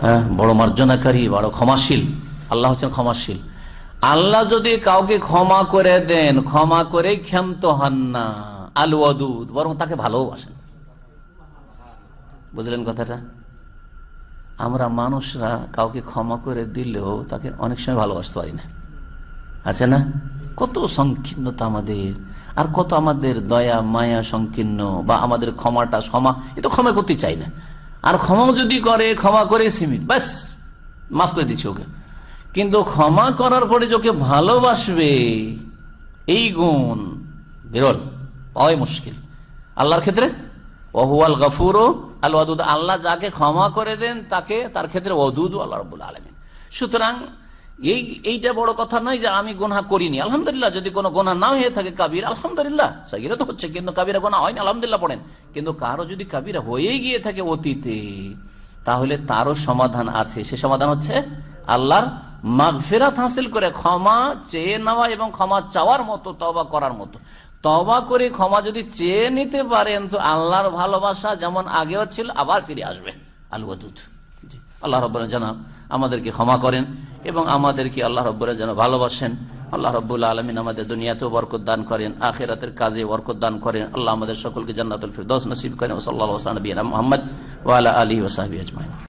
Speaker 4: হ্যাঁ? বড় মার্জনাকারী, বড় ক্ষমাশীল। আল্লাহ হচ্ছেন ক্ষমাশীল। আল্লাহ যদি কাউকে ক্ষমা করে দেন, ক্ষমা করে ক্ষান্ত হন না। আলু অদুদ বরং তাকে ভালোবাসেন। বুঝলেন কথাটা? আমরা মানুষরা কাউকে ক্ষমা করে দিলেও তাকে অনেক সময় ভালোবাসতে পারি না। আছে না? কত সংকীর্ণতা আমাদের। আর কত আমাদের দয়া, মায়া, সংকীর্ণ বা আমাদের ক্ষমাটা ক্ষমা এ তো ক্ষমা করতে চাই না। আর ক্ষমাও যদি করে, ক্ষমা করে সীমিত ব্যাস, মাফ করে দিচ্ছি ওকে। কিন্তু ক্ষমা করার পরে যোকে ভালোবাসবে, এই গুণ, বিরল পাওয়াই মুশকিল আল্লাহর ক্ষেত্রে? অহুয়াল গফুর আল ওয়াদুদ আল্লাহ যাকে ক্ষমা করে দেন, তাকে, তার ক্ষেত্রে ওদুদ আল্লাহ রবুল আলমিন। সুতরাং এই, এইটা বড় কথা নয় যে আমি গোনা করিনি। আলহামদুলিল্লাহ, যদি কোনো গোনা না হয়ে থাকে, কাবির, আলহামদুলিল্লাহ সাইরা তো হচ্ছে, কিন্তু কাবিরা গোনা হয়নি আলহামদুলিল্লাহ পড়েন। কিন্তু কারও যদি কাবিরা হয়েই গিয়ে থাকে অতীতে, তাহলে তারও সমাধান আছে। সে সমাধান হচ্ছে আল্লাহর মাগফেরাত হাসিল করে ক্ষমা চেয়ে নেওয়া এবং ক্ষমা চাওয়ার মতো তবা করার মতো। তবা করে ক্ষমা যদি চেয়ে নিতে পারেন, তো আল্লাহর ভালোবাসা যেমন আগেও ছিল, আবার ফিরে আসবে। আলুয়াদুদ আল্লাহ রব্বর জানা আমাদেরকে ক্ষমা করেন। এবং আমাদেরকে আল্লাহ রব্বুরা যেন ভালোবাসেন। আল্লাহ রব্বুল আলমিন আমাদের দুনিয়াতেও বরকত দান করেন, আখেরাতের কাজে বরকত দান করেন। আল্লাহ আমাদের সকলকে জান্নাতুল ফিরদৌস নসিব করেন। ওসল্লাহ মোহাম্মদ ওয়ালা আলী ওসাহাবি আজমাইন।